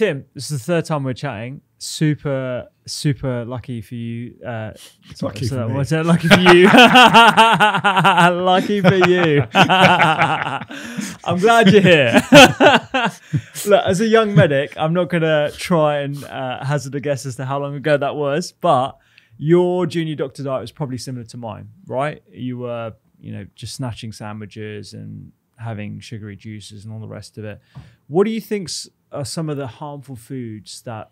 Tim, this is the third time we're chatting. Super, super lucky for you. Uh, sorry, Lucky so for was, uh, lucky for you. lucky for you. I'm glad you're here. Look, as a young medic, I'm not going to try and uh, hazard a guess as to how long ago that was, but your junior doctor diet was probably similar to mine, right? You were, you know, just snatching sandwiches and having sugary juices and all the rest of it. What do you think s- are some of the harmful foods that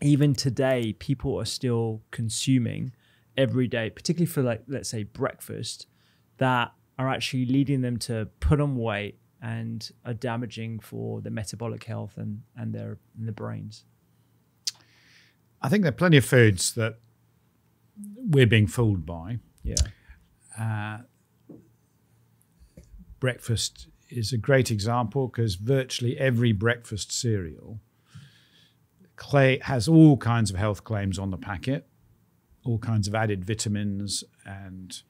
even today people are still consuming every day, particularly for like let's say breakfast, that are actually leading them to put on weight and are damaging for their metabolic health and and their and their brains. I think there are plenty of foods that we're being fooled by. Yeah. Uh, breakfast is a great example because virtually every breakfast cereal clay has all kinds of health claims on the packet, all kinds of added vitamins and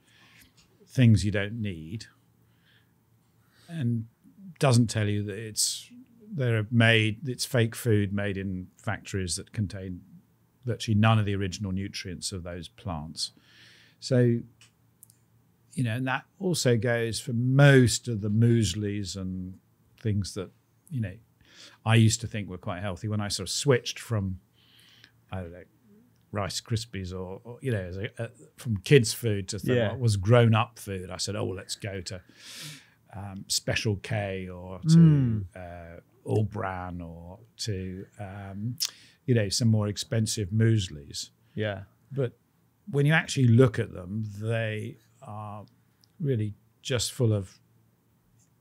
things you don't need, and doesn't tell you that it's they're made it's fake food made in factories that contain virtually none of the original nutrients of those plants. So you know, and that also goes for most of the mueslis and things that, you know, I used to think were quite healthy when I sort of switched from, I don't know, Rice Krispies or, or you know, as a, uh, from kids' food to th- Yeah. what was grown up food. I said, oh, let's go to um, Special K or to Mm. uh, All Bran or to, um, you know, some more expensive mueslis Yeah. but when you actually look at them, they are really just full of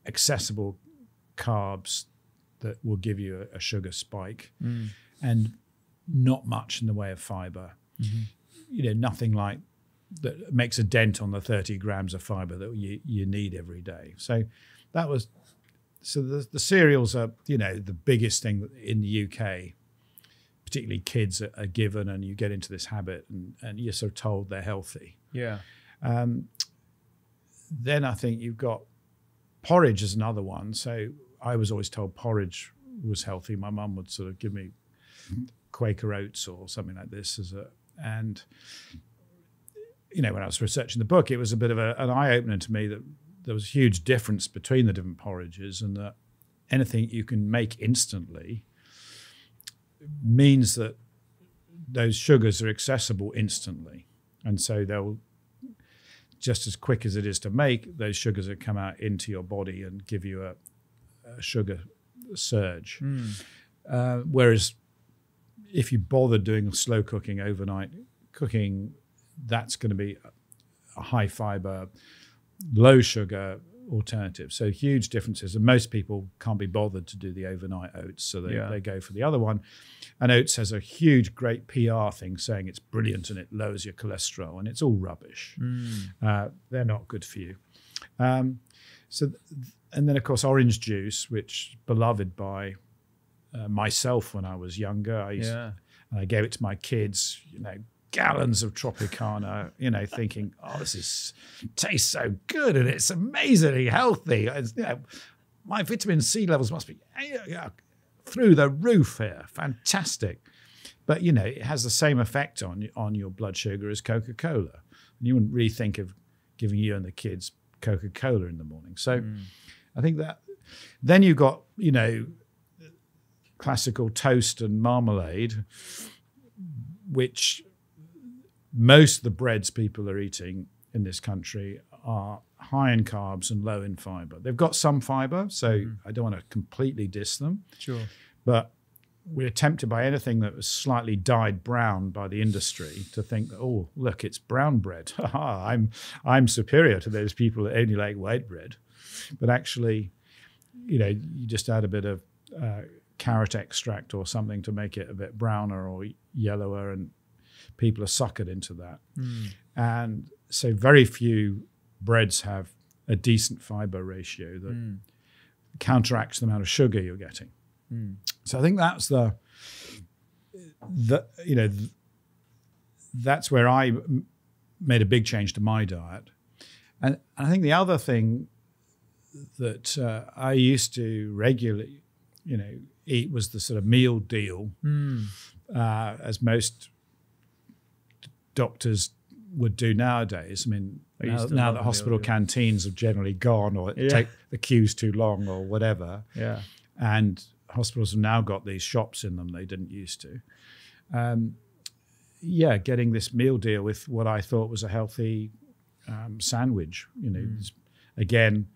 accessible carbs that will give you a, a sugar spike Mm. and not much in the way of fiber. You know, nothing like that makes a dent on the 30 grams of fiber that you, you need every day. So that was, so the, the cereals are, you know, the biggest thing in the UK particularly kids are, are given and you get into this habit and, and you're sort of told they're healthy. Yeah. Um, then I think you've got porridge as another one. So I was always told porridge was healthy. My mum would sort of give me Quaker oats or something like this as a and you know when I was researching the book, it was a bit of a, an eye opener to me that there was a huge difference between the different porridges and that anything you can make instantly means that those sugars are accessible instantly. And so they'll just as quick as it is to make, those sugars that come out into your body and give you a, a sugar surge. Mm. Uh, whereas if you bother doing slow cooking overnight cooking, that's going to be a high fiber, low sugar alternative. So huge differences. And most people can't be bothered to do the overnight oats. So they, Yeah. they go for the other one. And oats has a huge, great PR thing saying it's brilliant and it lowers your cholesterol. And it's all rubbish. Mm. Uh, they're not good for you. Um, so, th- and then of course orange juice, which beloved by uh, myself when I was younger. I used, Yeah. and I gave it to my kids. You know, gallons of Tropicana. You know, thinking, oh, this is tastes so good and it's amazingly healthy. It's, you know, my vitamin C levels must be eh, through the roof here. Fantastic. But you know, it has the same effect on on your blood sugar as Coca Cola. And you wouldn't really think of giving you and the kids Coca Cola in the morning. So Mm. I think that then you've got, you know, classical toast and marmalade, which most of the breads people are eating in this country are high in carbs and low in fiber. They've got some fiber, so I don't want to completely diss them, Sure. but we're tempted by anything that was slightly dyed brown by the industry to think that oh look it's brown bread i'm i'm superior to those people that only like white bread but actually you know you just add a bit of uh, carrot extract or something to make it a bit browner or yellower and people are suckered into that Mm. and so very few breads have a decent fiber ratio that Mm. counteracts the amount of sugar you're getting Mm. so I think that's the the you know th- that's where I m- made a big change to my diet, and I think the other thing that uh, I used to regularly, you know, eat was the sort of meal deal, Mm. uh, as most doctors would do nowadays. I mean, I now, now that hospital canteens have generally gone, or Yeah. take the queues too long, or whatever, Yeah. and hospitals have now got these shops in them they didn't used to. Um, yeah, getting this meal deal with what I thought was a healthy um, sandwich. You know, it's- again,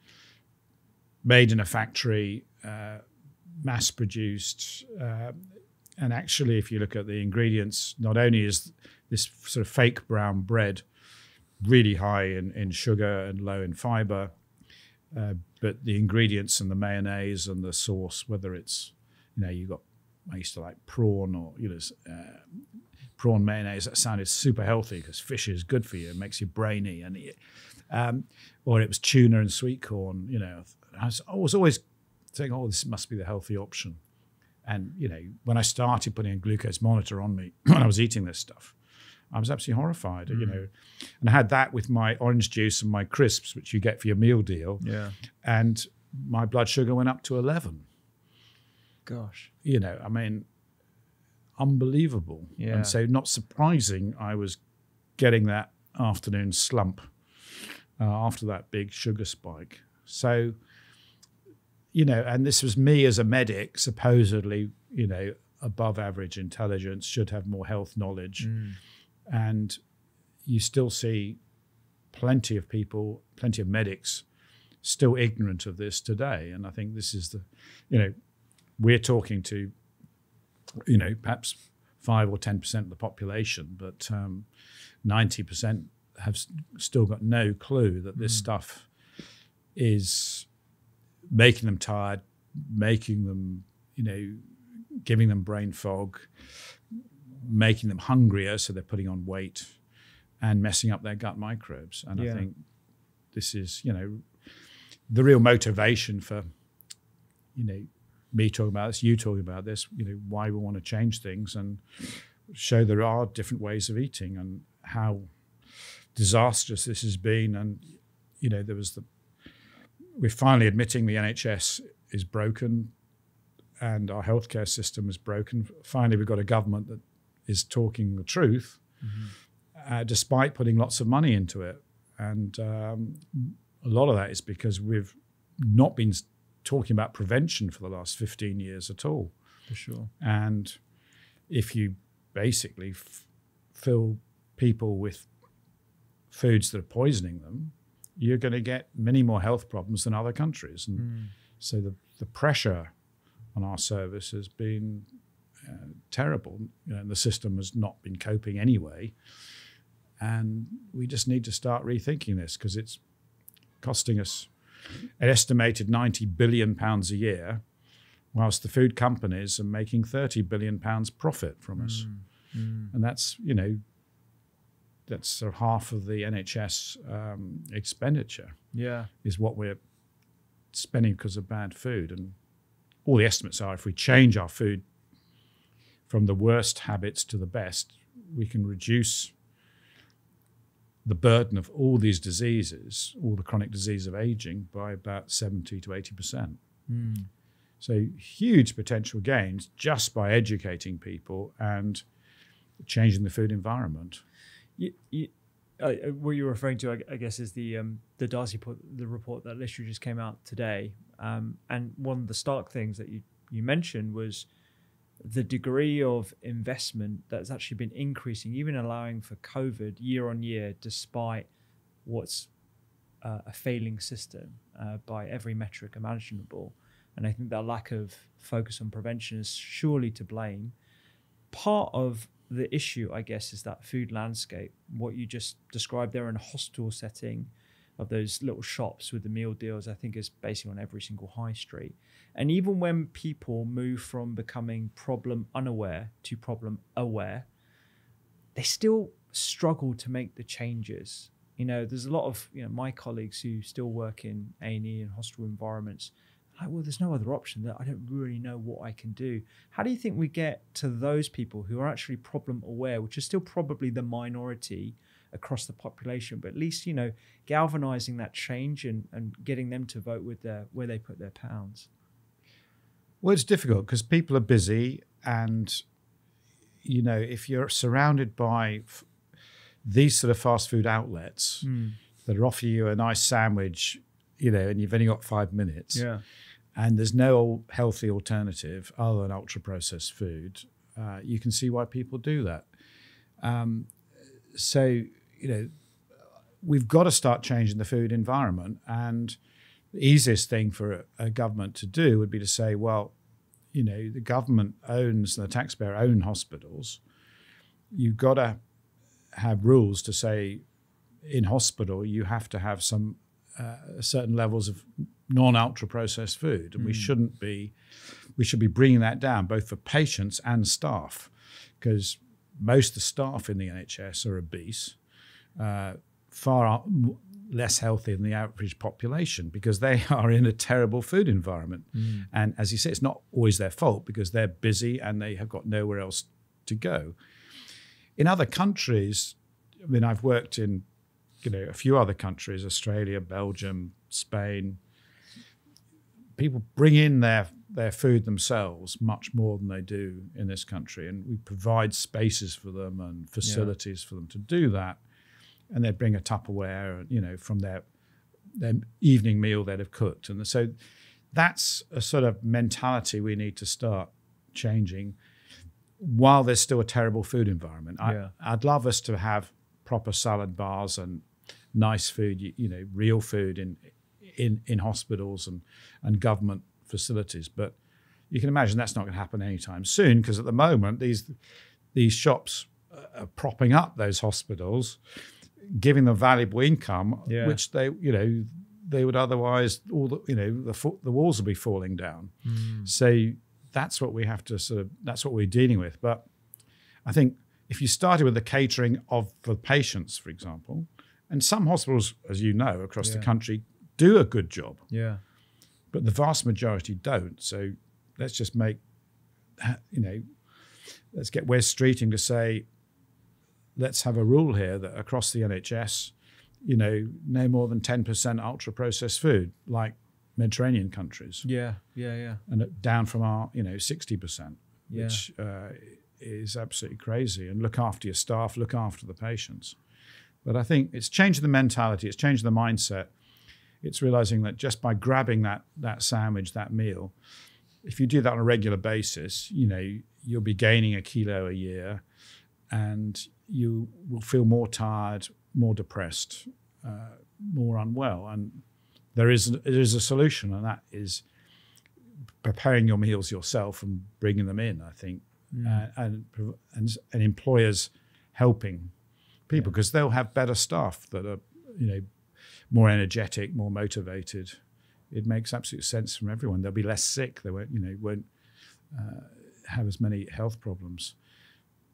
made in a factory, uh, mass produced, uh, and actually, if you look at the ingredients, not only is this sort of fake brown bread really high in, in sugar and low in fiber, uh, but the ingredients and the mayonnaise and the sauce, whether it's you know you got I used to like prawn or you know uh, prawn mayonnaise that sounded super healthy because fish is good for you, it makes you brainy, and it, um, or it was tuna and sweet corn. You know, I was, I was always saying, oh, this must be the healthy option. And you know, when I started putting a glucose monitor on me when I was eating this stuff, I was absolutely horrified. You know, and I had that with my orange juice and my crisps, which you get for your meal deal, Yeah. and my blood sugar went up to eleven. Gosh. You know, I mean, unbelievable. Yeah. And so, not surprising, I was getting that afternoon slump uh, after that big sugar spike. So, you know, and this was me as a medic, supposedly, you know, above average intelligence, should have more health knowledge. Mm. And you still see plenty of people, plenty of medics still ignorant of this today. And I think this is the, you know, we're talking to, you know, perhaps five or 10% of the population, but um, 90% have still got no clue that this stuff is making them tired, making them, you know, giving them brain fog, making them hungrier, so they're putting on weight, and messing up their gut microbes. And Yeah. I think this is, you know, the real motivation for, you know, me talking about this, you talking about this, you know, why we want to change things and show there are different ways of eating and how disastrous this has been. And, you know, there was the, we're finally admitting the NHS is broken and our healthcare system is broken. Finally, we've got a government that is talking the truth, uh, despite putting lots of money into it. And um, a lot of that is because we've not been talking about prevention for the last 15 years at all. For sure. And if you basically f- fill people with foods that are poisoning them, you're going to get many more health problems than other countries. And Mm. so the, the pressure on our service has been uh, terrible. You know, and the system has not been coping anyway. And we just need to start rethinking this because it's costing us an estimated 90 billion pounds a year, whilst the food companies are making 30 billion pounds profit from us. Mm. And that's, you know, that's sort of half of the NHS um, expenditure Yeah. is what we're spending because of bad food. And all the estimates are if we change our food from the worst habits to the best, we can reduce the burden of all these diseases, all the chronic disease of aging, by about 70 to 80%. Mm. So huge potential gains just by educating people and changing the food environment. You, you, uh, what you're referring to, I, I guess, is the um, the Darzi put, the report that literally just came out today. Um, and one of the stark things that you you mentioned was the degree of investment that's actually been increasing, even allowing for COVID year on year, despite what's uh, a failing system uh, by every metric imaginable. And I think that lack of focus on prevention is surely to blame. Part of the issue, I guess, is that food landscape. What you just described there in a hostel setting of those little shops with the meal deals, I think is basically on every single high street. And even when people move from becoming problem unaware to problem aware, they still struggle to make the changes. You know, there's a lot of you know my colleagues who still work in A and E and hospital environments. Like, well, there's no other option. That I don't really know what I can do. How do you think we get to those people who are actually problem aware, which is still probably the minority across the population, but at least you know galvanizing that change and, and getting them to vote with their where they put their pounds. Well, it's difficult because people are busy, and you know, if you're surrounded by f- these sort of fast food outlets Hmm. that are offering you a nice sandwich, you know, and you've only got five minutes, Yeah. and there's no healthy alternative other than ultra processed food, uh, you can see why people do that. Um, so, you know, we've got to start changing the food environment. And the easiest thing for a, a government to do would be to say, well, you know, the government owns, and the taxpayer own hospitals. You've got to have rules to say in hospital you have to have some uh, certain levels of non-ultra processed food, and we shouldn't be. We should be bringing that down both for patients and staff, because most of the staff in the NHS are obese, uh, far less healthy than the average population because they are in a terrible food environment. And as you say, it's not always their fault because they're busy and they have got nowhere else to go. In other countries, I mean, I've worked in you know a few other countries, Australia, Belgium, Spain. People bring in their their food themselves much more than they do in this country, and we provide spaces for them and facilities for them to do that. And they bring a Tupperware, you know, from their their evening meal they'd have cooked, and so that's a sort of mentality we need to start changing while there's still a terrible food environment. Yeah. I, I'd love us to have proper salad bars and nice food, you, you know, real food in in in hospitals and and government facilities. But you can imagine that's not going to happen anytime soon because at the moment these these shops are propping up those hospitals, giving them valuable income, Yeah. which they you know they would otherwise all the you know the the walls will be falling down. Hmm. So that's what we have to sort of that's what we're dealing with. But I think if you started with the catering of for patients, for example, and some hospitals, as you know, across the country do a good job, Yeah. but the vast majority don't. So let's just make you know, let's get Wes Streeting to say, let's have a rule here that across the NHS, you know, no more than ten percent ultra processed food, like Mediterranean countries Yeah. Yeah. Yeah. and down from our you know 60% Yeah. which uh, is absolutely crazy and look after your staff look after the patients but i think it's changing the mentality it's changing the mindset it's realizing that just by grabbing that that sandwich that meal if you do that on a regular basis you know you'll be gaining a kilo a year and you will feel more tired more depressed uh, more unwell and there is there is a solution and that is preparing your meals yourself and bringing them in. I think, uh, and and and employers helping people because they'll have better staff that are you know more energetic, more motivated. It makes absolute sense from everyone. They'll be less sick. They won't you know won't uh, have as many health problems.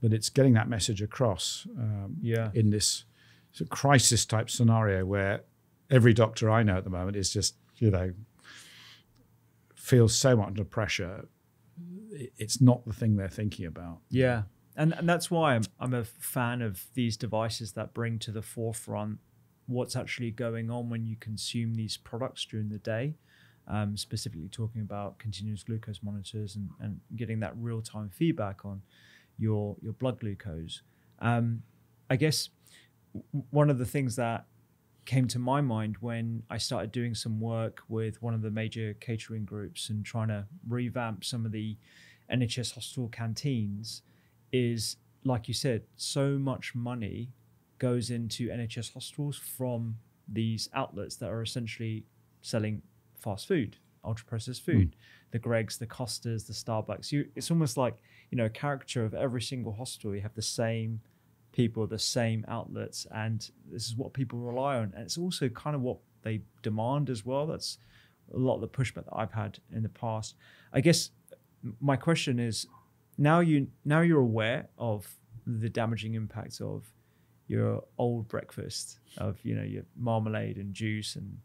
But it's getting that message across um, Yeah. in this sort of crisis type scenario where every doctor I know at the moment is just you know feels so much under pressure. It's not the thing they're thinking about. Yeah. And, and that's why I'm, I'm a fan of these devices that bring to the forefront what's actually going on when you consume these products during the day. Um, specifically talking about continuous glucose monitors and, and getting that real time feedback on your your blood glucose. Um, I guess one of the things that came to my mind when I started doing some work with one of the major catering groups and trying to revamp some of the NHS hospital canteens is, like you said, so much money goes into NHS hospitals from these outlets that are essentially selling fast food, ultra processed hmm. food, the Greggs, the Costas, the Starbucks. You, it's almost like you know a caricature of every single hospital. You have the same people, the same outlets, and this is what people rely on. And it's also kind of what they demand as well. That's a lot of the pushback that I've had in the past. I guess my question is now you now you're aware of the damaging impacts of your old breakfast of you know your marmalade and juice and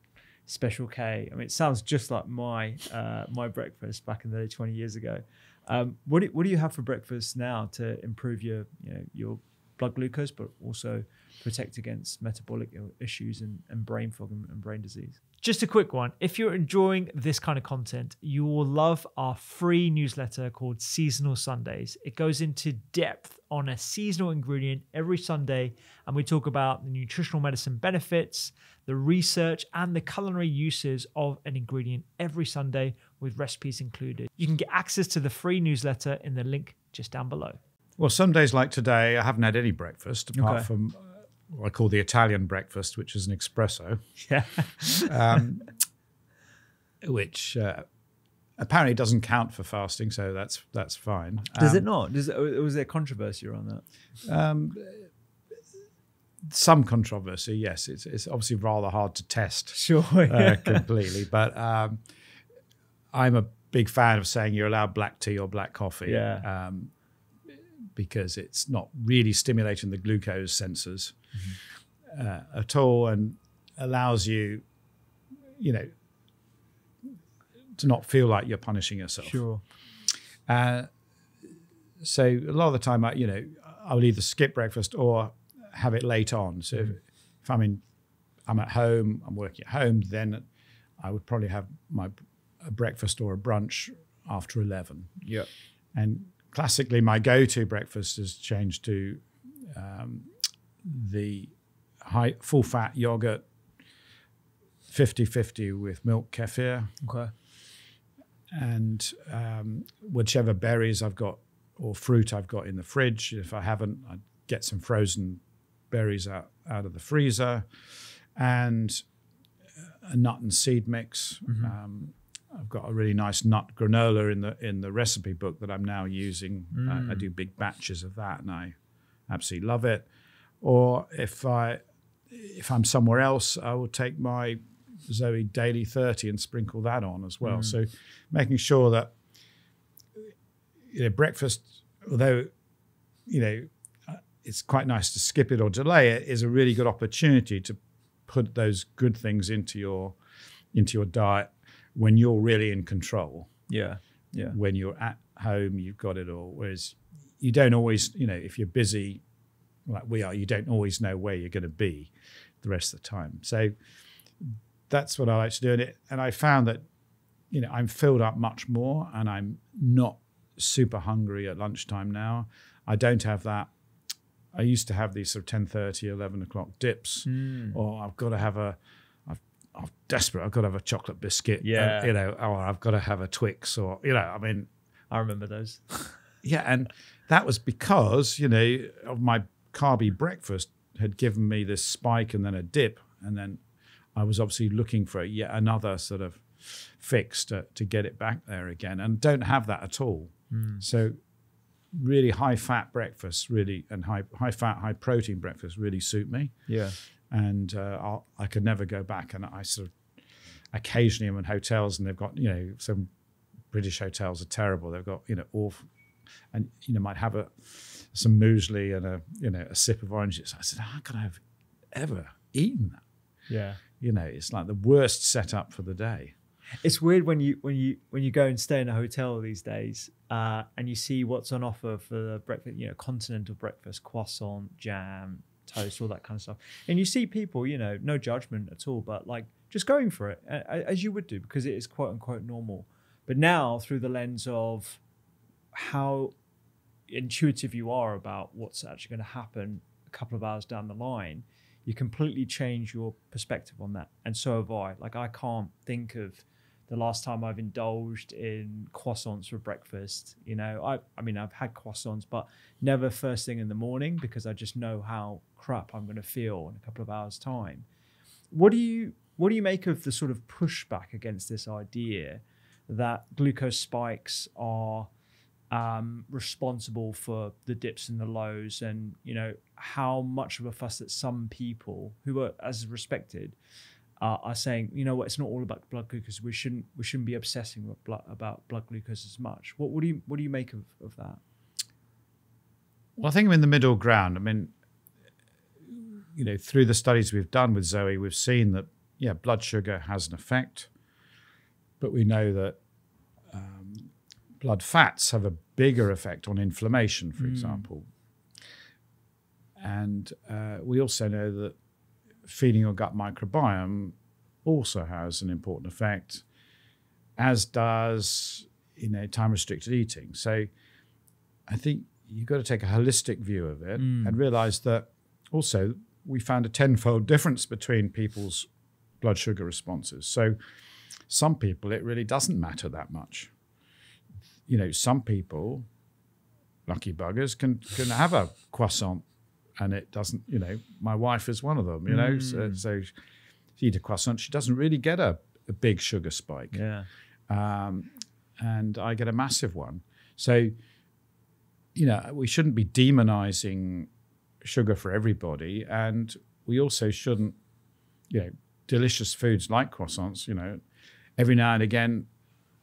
special K. I mean, it sounds just like my uh, my breakfast back in the day, twenty years ago. Um, what do, what do you have for breakfast now to improve your you know your blood glucose, but also protect against metabolic issues and, and brain fog and, and brain disease. Just a quick one. If you're enjoying this kind of content, you will love our free newsletter called Seasonal Sundays. It goes into depth on a seasonal ingredient every Sunday, and we talk about the nutritional medicine benefits, the research, and the culinary uses of an ingredient every Sunday with recipes included. You can get access to the free newsletter in the link just down below. Well, some days like today, I haven't had any breakfast apart Okay. from what I call the Italian breakfast, which is an espresso, Yeah. um, which uh, apparently doesn't count for fasting, so that's that's fine. Does Um, it not? Does it, was there controversy around that? Um, some controversy, yes. It's, it's obviously rather hard to test Sure. uh, completely, but um, I'm a big fan of saying you're allowed black tea or black coffee. Yeah. Um, because it's not really stimulating the glucose sensors uh, at all and allows you, you know, to not feel like you're punishing yourself. Sure. Uh, so a lot of the time, I, you know, I'll either skip breakfast or have it late on. So if, if I'm in, I'm at home, I'm working at home, then I would probably have my a breakfast or a brunch after eleven. Yeah. And classically, my go-to breakfast has changed to um, the high full-fat yogurt, 50-50 with milk kefir Okay. and um, whichever berries I've got or fruit I've got in the fridge. If I haven't, I get some frozen berries out, out of the freezer and a nut and seed mix. Um, I've got a really nice nut granola in the in the recipe book that I'm now using. I, I do big batches of that, and I absolutely love it. Or if I if I'm somewhere else, I will take my Zoe Daily 30 and sprinkle that on as well. So making sure that you know breakfast, although you know uh, it's quite nice to skip it or delay it, is a really good opportunity to put those good things into your into your diet when you're really in control. Yeah. Yeah. When you're at home, you've got it all. Whereas you don't always, you know, if you're busy like we are, you don't always know where you're going to be the rest of the time. So that's what I like to do. And, it, and I found that, you know, I'm filled up much more and I'm not super hungry at lunchtime now. I don't have that. I used to have these sort of 10 11 o'clock dips, Hmm. or I've got to have a, I've, I'm desperate, I've got to have a chocolate biscuit, uh, Yeah. you know, or I've got to have a Twix, or, you know, I mean, I remember those. yeah, and that was because you know of my carby breakfast had given me this spike and then a dip, and then I was obviously looking for yet another sort of fix to, to get it back there again, and don't have that at all. So really high fat breakfast really and high high fat high protein breakfast really suit me Yeah. and uh, I'll, I could never go back. And I sort of occasionally i'm in hotels, and they've got you know some British hotels are terrible. They've got you know awful, and you know might have a some muesli and a you know a sip of orange juice. I said, how could I have ever eaten that? Yeah. You know, it's like the worst setup for the day. It's weird when you when you when you go and stay in a hotel these days, uh, and you see what's on offer for the breakfast. You know, continental breakfast, croissant, jam, toast, all that kind of stuff. And you see people, you know, no judgment at all, but like just going for it a- a- as you would do because it is quote unquote normal. But now through the lens of how intuitive you are about what's actually going to happen a couple of hours down the line, you completely change your perspective on that. And so have I. Like I can't think of the last time I've indulged in croissants for breakfast. You know, I I mean I've had croissants, but never first thing in the morning because I just know how crap I'm going to feel in a couple of hours time. What do you what do you make of the sort of pushback against this idea that glucose spikes are um, responsible for the dips and the lows, and you know how much of a fuss that some people who are as respected uh, are saying, you know what, it's not all about blood glucose. We shouldn't we shouldn't be obsessing blood, about blood glucose as much. What, what do you what do you make of, of that? Well, I think I'm in the middle ground. I mean, you know, through the studies we've done with Zoe, we've seen that yeah, blood sugar has an effect, but we know that blood fats have a bigger effect on inflammation, for example. and uh, we also know that feeding your gut microbiome also has an important effect, as does you know time restricted eating. So I think you've got to take a holistic view of it Mm. and realize that also we found a tenfold difference between people's blood sugar responses. So some people it really doesn't matter that much. You know, some people, lucky buggers, can can have a croissant and it doesn't, you know, my wife is one of them, you know. So, Mm. so she eat a croissant, she doesn't really get a, a big sugar spike Yeah. um, and I get a massive one. So, you know, we shouldn't be demonizing sugar for everybody, and we also shouldn't, you know, delicious foods like croissants. You know, every now and again,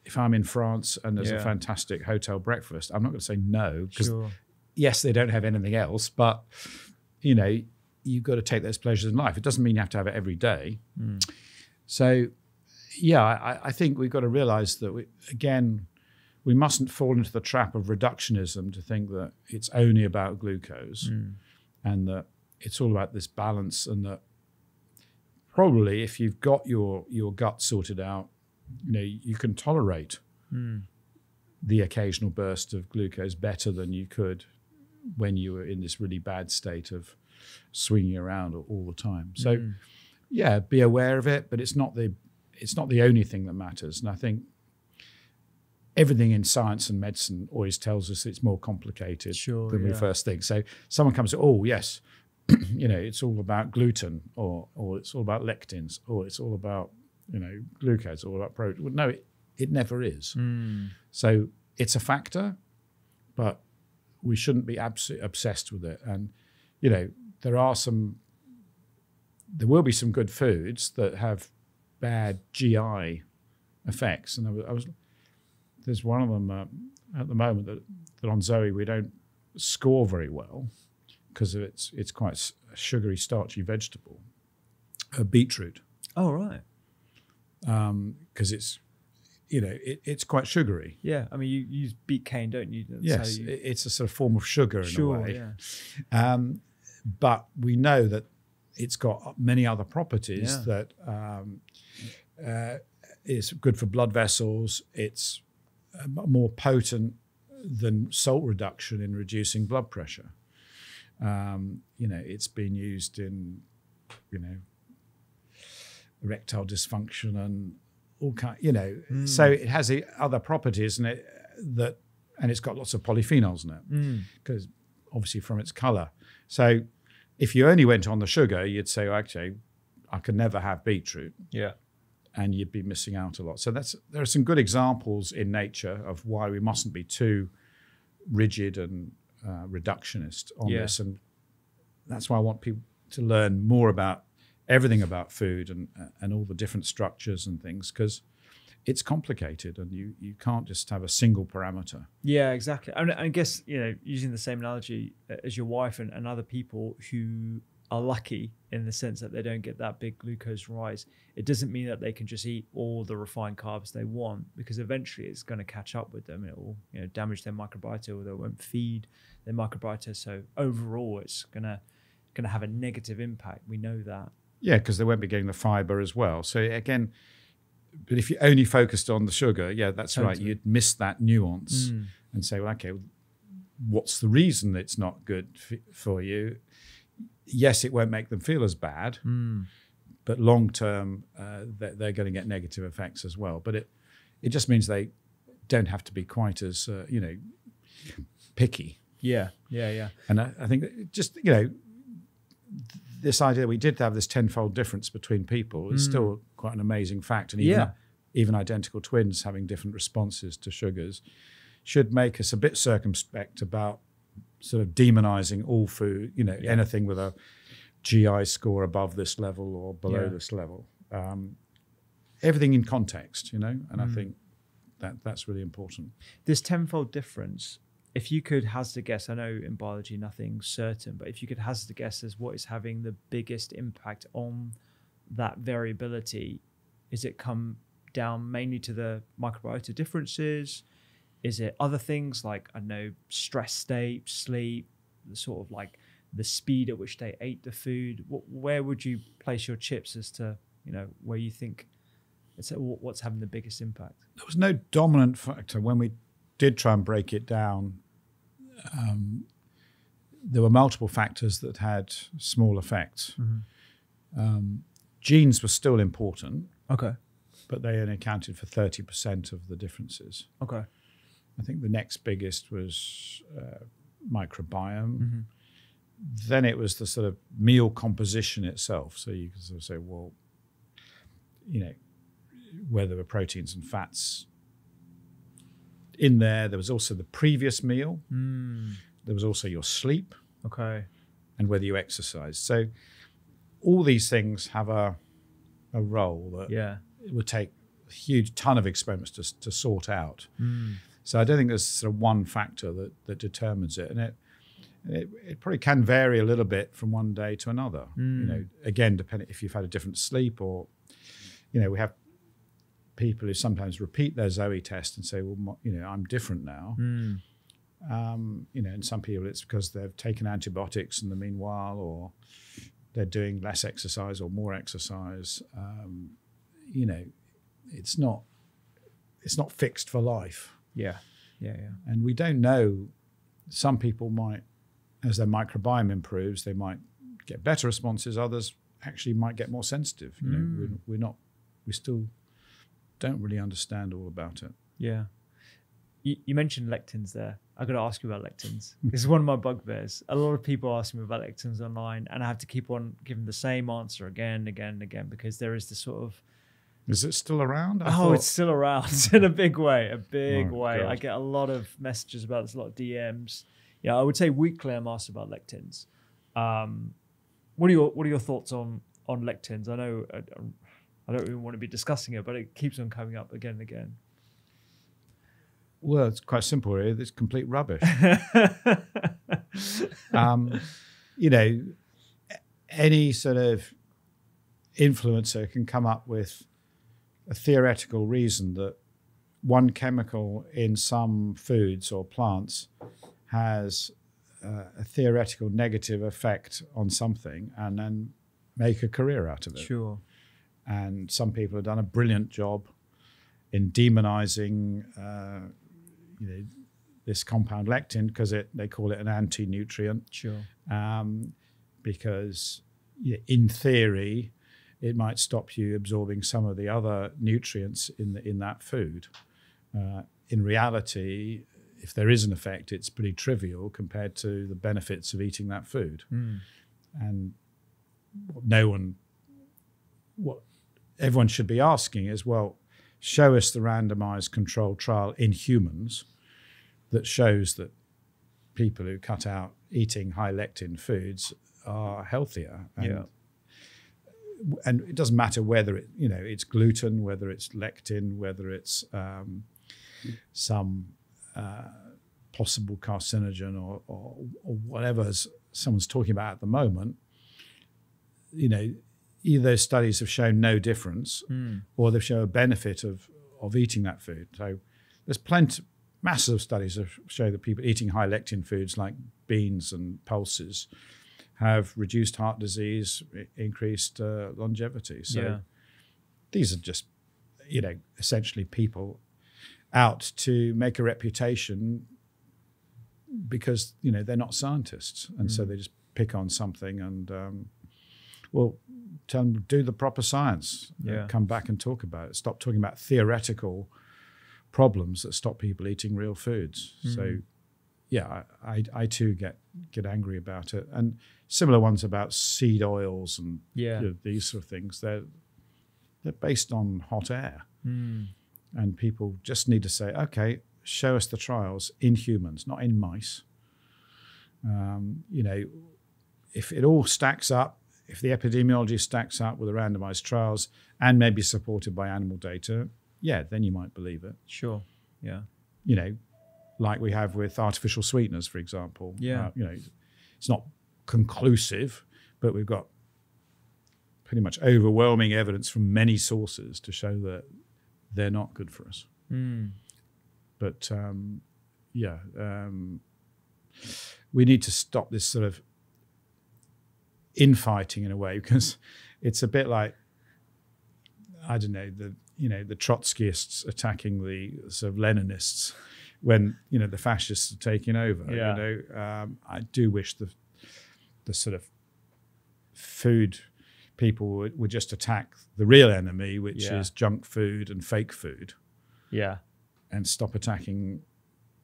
if I'm in France and there's a fantastic hotel breakfast, I'm not going to say no because Sure. yes, they don't have anything else, but you know, you've got to take those pleasures in life. It doesn't mean you have to have it every day. Mm. So, yeah, I, I think we've got to realize that we, again, we mustn't fall into the trap of reductionism to think that it's only about glucose Mm. and that it's all about this balance and that probably if you've got your your gut sorted out, you know, you can tolerate Mm. the occasional burst of glucose better than you could when you were in this really bad state of swinging around all, the time. So Mm. yeah, be aware of it, but it's not the it's not the only thing that matters. And I think everything in science and medicine always tells us it's more complicated Sure, than we first think. So someone comes oh yes, you know, it's all about gluten, or or it's all about lectins, or it's all about you know glucose, all about protein. Well, no, it, it never is. Mm. So it's a factor, but we shouldn't be absolutely obsessed with it. And you know, there are some, there will be some good foods that have bad GI effects. And I was, I was there's one of them uh, at the moment that, that on Zoe we don't score very well because it's it's quite a sugary, starchy vegetable. a beetroot, Oh right. Because it's you know it, it's quite sugary. Yeah. I mean, you use beet cane, don't you? That's Yes, you- it's a sort of form of sugar in sure. a way. Yeah. Um, but we know that it's got many other properties Yeah. that um, uh, is good for blood vessels. It's uh, more potent than salt reduction in reducing blood pressure. Um, you know, it's been used in, you know, erectile dysfunction and all kind. You know, so it has the other properties and it that, and it's got lots of polyphenols in it Mm. because obviously from its color. So if you only went on the sugar, you'd say, well, actually, I can never have beetroot, Yeah. and you'd be missing out a lot. So that's there are some good examples in nature of why we mustn't be too rigid and uh, reductionist on Yeah. this, and that's why I want people to learn more about everything about food and and all the different structures and things because it's complicated and you you can't just have a single parameter. Yeah, exactly. And I guess you know, using the same analogy uh, as your wife and, and other people who are lucky in the sense that they don't get that big glucose rise, it doesn't mean that they can just eat all the refined carbs they want because eventually it's going to catch up with them. It will you know damage their microbiota or they won't feed their microbiota. So overall, it's gonna gonna have a negative impact. We know that. Yeah, because they won't be getting the fiber as well. So again, but if you only focused on the sugar, yeah, that's right. You'd miss that nuance Mm. and say, well, okay, what's the reason it's not good for you? Yes, it won't make them feel as bad, Mm. but long term, uh, they're, they're going to get negative effects as well. But it it just means they don't have to be quite as uh, you know picky. Yeah, yeah, yeah. And I, I think just you know this idea that we did have this tenfold difference between people is Mm. still quite an amazing fact, and even Yeah. even identical twins having different responses to sugars should make us a bit circumspect about sort of demonizing all food. You know, Yeah. anything with a GI score above this level or below Yeah. this level. Um, everything in context, you know, and I Mm. think that that's really important. this tenfold difference if you could hazard a guess i know in biology nothing's certain but if you could hazard a guess as what is having the biggest impact on that variability is it come down mainly to the microbiota differences is it other things like i know stress state sleep sort of like the speed at which they ate the food? What, where would you place your chips as to you know where you think it's what's having the biggest impact? There was no dominant factor when we did try and break it down. Um, there were multiple factors that had small effects. Mm-hmm. Um, genes were still important, Okay. but they only accounted for 30% of the differences. Okay. I think the next biggest was uh, microbiome. Mm-hmm. Then it was the sort of meal composition itself. So you can sort of say, well, you know, where there were proteins and fats in there. There was also the previous meal. Mm. There was also your sleep Okay. and whether you exercise. So all these things have a a role that Yeah. it would take a huge ton of experiments to, to sort out. Mm. So I don't think there's sort of one factor that, that determines it, and it, it it probably can vary a little bit from one day to another. You know, again, depending if you've had a different sleep or, you know, we have people who sometimes repeat their Zoe test and say, well, you know, I'm different now. Mm. Um, you know, and some people it's because they've taken antibiotics in the meanwhile, or they're doing less exercise or more exercise. Um, you know, it's not it's not fixed for life, Yeah. Yeah. Yeah. and we don't know. Some people might, as their microbiome improves, they might get better responses. Others actually might get more sensitive. You know, we're, we're not, we still don't really understand all about it. Yeah. You, you mentioned lectins there. I've got to ask you about lectins. this is one of my bugbears. A lot of people ask me about lectins online, and I have to keep on giving the same answer again and again and again because there is this sort of Is it still around? I oh, thought- it's still around in a big way, a big Oh, way. I get a lot of messages about this, a lot of DMs. Yeah, I would say weekly I'm asked about lectins. Um, what are your What are your thoughts on on lectins? I know I, I don't even want to be discussing it, but it keeps on coming up again and again. Well, it's quite simple, really. It's complete rubbish. um, you know, any sort of influencer can come up with a theoretical reason that one chemical in some foods or plants has uh, a theoretical negative effect on something and then make a career out of it. Sure. And some people have done a brilliant job in demonizing, uh, you know, this compound lectin because they call it an anti-nutrient Sure. um, because yeah, in theory it might stop you absorbing some of the other nutrients in the, in that food. Uh, in reality, if there is an effect, it's pretty trivial compared to the benefits of eating that food. Mm. And no one, what everyone should be asking is, well, show us the randomized controlled trial in humans that shows that people who cut out eating high lectin foods are healthier. And, Yeah. And it doesn't matter whether it, you know, it's gluten, whether it's lectin, whether it's um, some uh, possible carcinogen or, or, or whatever someone's talking about at the moment. You know, either those studies have shown no difference Mm. or they've shown a benefit of, of eating that food. So there's plenty, massive studies that show that people eating high lectin foods like beans and pulses have reduced heart disease, increased uh, longevity. So Yeah. these are just, you know, essentially people out to make a reputation because, you know, they're not scientists. And so they just pick on something and, um, well, tell them do the proper science. Yeah. Come back and talk about it. Stop talking about theoretical problems that stop people eating real foods. So, yeah, I, I, I too get get angry about it, and similar ones about seed oils and Yeah. you know, these sort of things. They're they're based on hot air, Mm. and people just need to say, okay, show us the trials in humans, not in mice. Um, you know, if it all stacks up, if the epidemiology stacks up with the randomized trials and maybe supported by animal data, yeah, then you might believe it. Sure. Yeah. You know, like we have with artificial sweeteners, for example. Yeah. Uh, you know, it's not conclusive, but we've got pretty much overwhelming evidence from many sources to show that they're not good for us. Mm. But um, yeah, um, we need to stop this sort of infighting in a way because it's a bit like I don't know the you know the Trotskyists attacking the sort of Leninists when you know the fascists are taking over. Yeah. You know, um, I do wish the the sort of food people would, would just attack the real enemy, which Yeah. is junk food and fake food, Yeah. and stop attacking.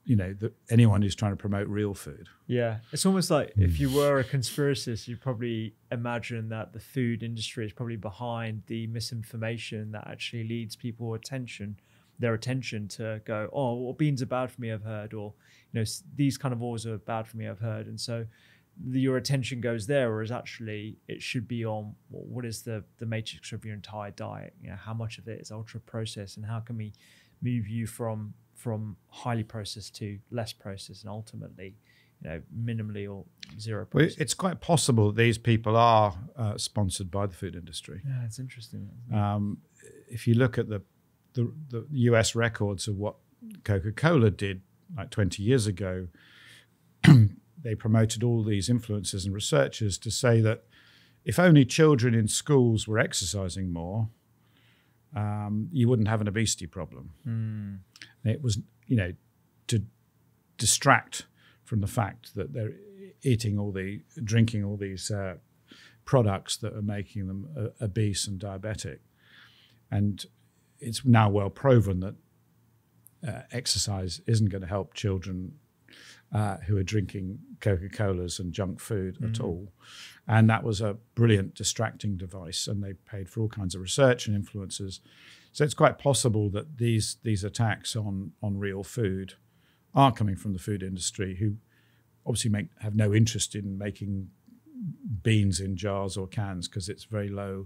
You know, the, anyone who's trying to promote real food. Yeah, it's almost like if you mm. were a conspiracist, you'd probably imagine that the food industry is probably behind the misinformation that actually leads people attention, their attention to go, oh, well, beans are bad for me, I've heard, or you know, these kind of oils are bad for me, I've heard, and so the, your attention goes there, whereas actually it should be on well, what is the the matrix of your entire diet? You know, how much of it is ultra processed, and how can we move you from from highly processed to less processed, and ultimately you know, minimally or zero Well, it's quite possible that these people are uh, sponsored by the food industry. yeah, it's interesting. Um, if you look at the, the the U.S. records of what Coca-Cola did like 20 years ago, they promoted all these influencers and researchers to say that if only children in schools were exercising more, um, you wouldn't have an obesity problem. Mm, It was, you know, to distract from the fact that they're eating all the, drinking all these uh, products that are making them uh, obese and diabetic. And it's now well proven that uh, exercise isn't going to help children uh, who are drinking Coca Colas and junk food at all. And that was a brilliant distracting device. And they paid for all kinds of research and influences. So it's quite possible that these these attacks on on real food are coming from the food industry, who obviously make have no interest in making beans in jars or cans because it's very low.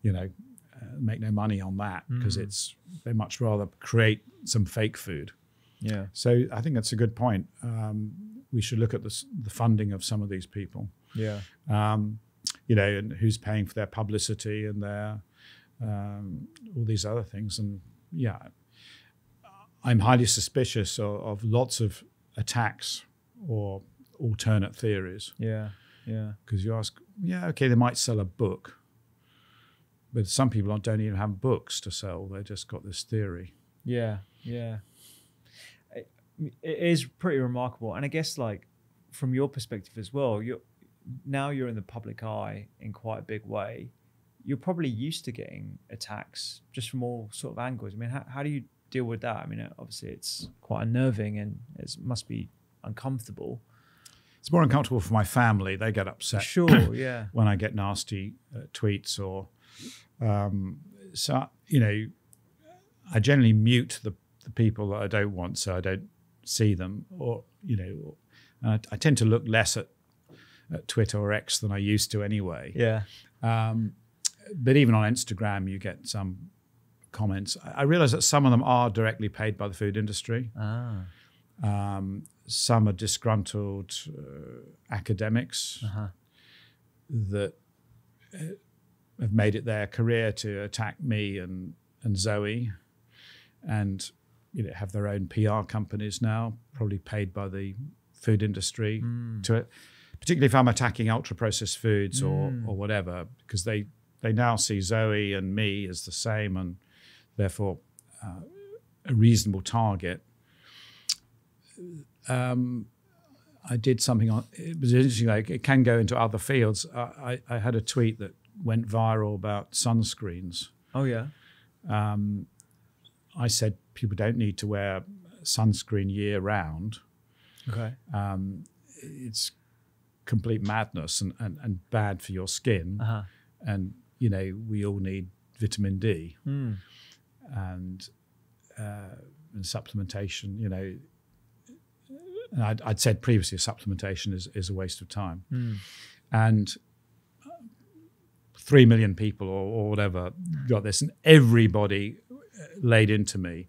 You know, uh, make no money on that because it's they much rather create some fake food. Yeah, So I think that's a good point. Um, we should look at the, the funding of some of these people, yeah, um, you know, and who's paying for their publicity and their um, all these other things. And yeah, I'm highly suspicious of, of lots of attacks or alternate theories yeah, yeah. because you ask, yeah, okay, they might sell a book, but some people don't even have books to sell. They just got this theory. Yeah, yeah. It, is pretty remarkable, and I guess like from your perspective as well, you're now you're in the public eye in quite a big way. You're probably used to getting attacks just from all sort of angles. I mean, how, how do you deal with that? I mean, obviously it's quite unnerving and it must be uncomfortable. It's more uncomfortable for my family. They get upset. Sure, yeah, when I get nasty uh, tweets or um, so you know I generally mute the, the people that I don't want so I don't see them or you know I, I tend to look less at, at Twitter or X than I used to anyway. Yeah, um, but even on Instagram you get some comments. I, I realize that some of them are directly paid by the food industry. Ah, um, some are disgruntled uh, academics uh-huh. that uh, have made it their career to attack me and and Zoe, and you know have their own PR companies now, probably paid by the food industry to it. Particularly if I'm attacking ultra processed foods or or whatever, because they they now see Zoe and me as the same, and therefore uh, a reasonable target. Um, I did something on. It was interesting. Like it can go into other fields. I, I, I had a tweet that went viral about sunscreens. oh yeah, Um, I said people don't need to wear sunscreen year round. okay, Um, it's complete madness and, and, and bad for your skin. uh huh, And you know we all need vitamin D mm. and uh, and supplementation. You know. And I'd, I'd said previously, supplementation is, is a waste of time. Mm. and three million people or, or whatever got this, and everybody uh, laid into me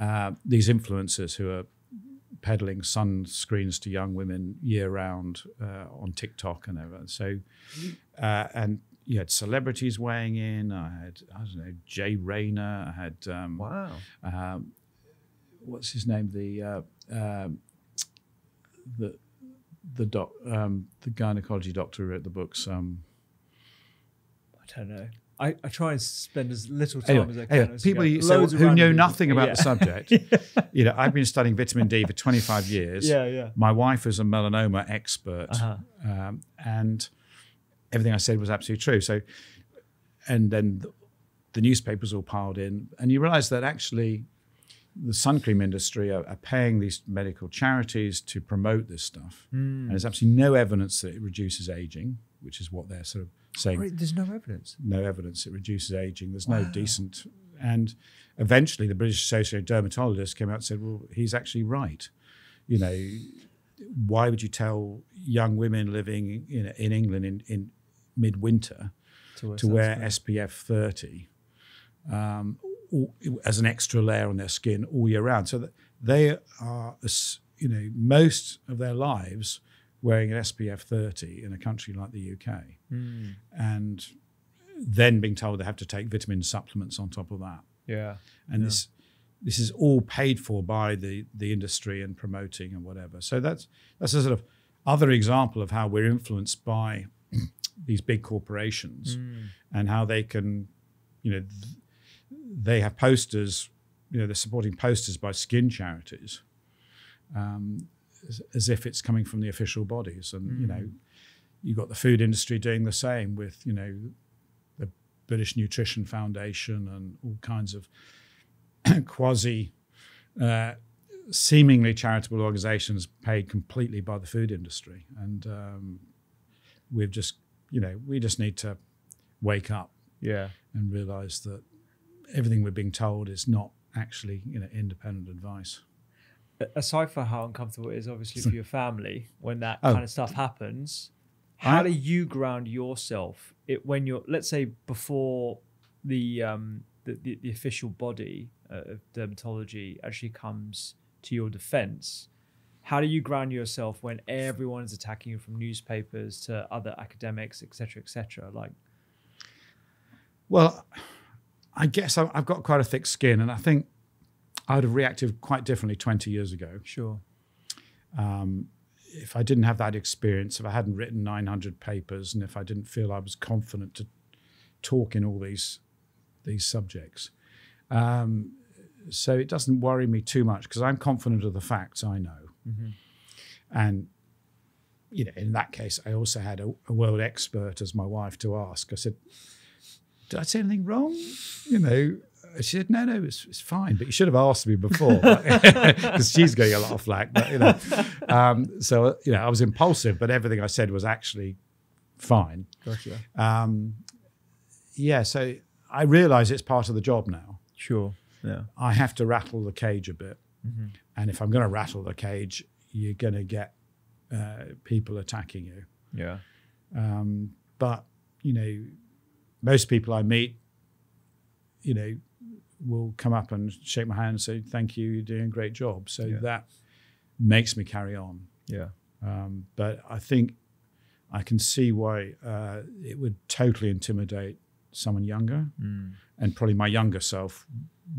uh, these influencers who are peddling sunscreens to young women year round uh, on TikTok and everything. So, uh, and you had celebrities weighing in. I had I don't know Jay Rayner. I had um, wow, um, what's his name? The uh, um, the the doc, um, the gynecology doctor who wrote the books. Um, I don't know. I, I try and spend as little time as I can. anyway, as people you you- go. so who know nothing about Yeah. the subject. You know, I've been studying vitamin D for 25 years. Yeah, yeah. My wife is a melanoma expert, Uh-huh. um, and everything I said was absolutely true. So, and then the, the newspapers all piled in, and you realise that actually the sun cream industry are, are paying these medical charities to promote this stuff, Hmm. and there's absolutely no evidence that it reduces aging, which is what they're sort of saying there's no evidence. no evidence it reduces aging. There's no decent. And eventually, the British Association of Dermatologists came out and said, "Well, he's actually right. You know, why would you tell young women living in in England in, in midwinter To, to wear SPF 30 um, all- as an extra layer on their skin all year round? So that they are, you know, most of their lives wearing an SPF 30 in a country like the UK Hmm. and then being told they have to take vitamin supplements on top of that. Yeah. And this this is all paid for by the the industry and promoting and whatever. So that's that's a sort of other example of how we're influenced by these big corporations and how they can, you know, th- they have posters, you know, they're supporting posters by skin charities, um, as, if it's coming from the official bodies. And you know, you've got the food industry doing the same with, you know, the British Nutrition Foundation and all kinds of quasi, uh, seemingly charitable organizations paid completely by the food industry. And um, we've just, you know, we just need to wake up Yeah. and realize that everything we're being told is not actually, you know, independent advice. Aside from how uncomfortable it is obviously for your family when that Oh. kind of stuff happens. How I- do you ground yourself it when you're let's say before the um the, the, the official body uh, of dermatology actually comes to your defense how do you ground yourself when everyone is attacking you from newspapers to other academics etc etc like Well, I guess I've got quite a thick skin, and I think I would have reacted quite differently 20 years ago. sure Um, if I didn't have that experience, if I hadn't written 900 papers, and if I didn't feel I was confident to talk in all these these subjects. Um, so it doesn't worry me too much because I'm confident of the facts I know. And you know, in that case, I also had a, a world expert as my wife to ask. I said, "Did I say anything wrong?" You know, she said, "No, no, it's, it's fine." But you should have asked me before because she's getting a lot of flack. But you know, um, so you know, I was impulsive, but everything I said was actually fine. gotcha Um, yeah, so I realise it's part of the job now. sure yeah I have to rattle the cage a bit, and if I'm going to rattle the cage, you're going to get uh, people attacking you. yeah Um, but you know, most people I meet, you know, will come up and shake my hand and say, "Thank you, you're doing a great job." So Yeah. that makes me carry on. yeah Um, but I think I can see why uh, it would totally intimidate someone younger, Mm. and probably my younger self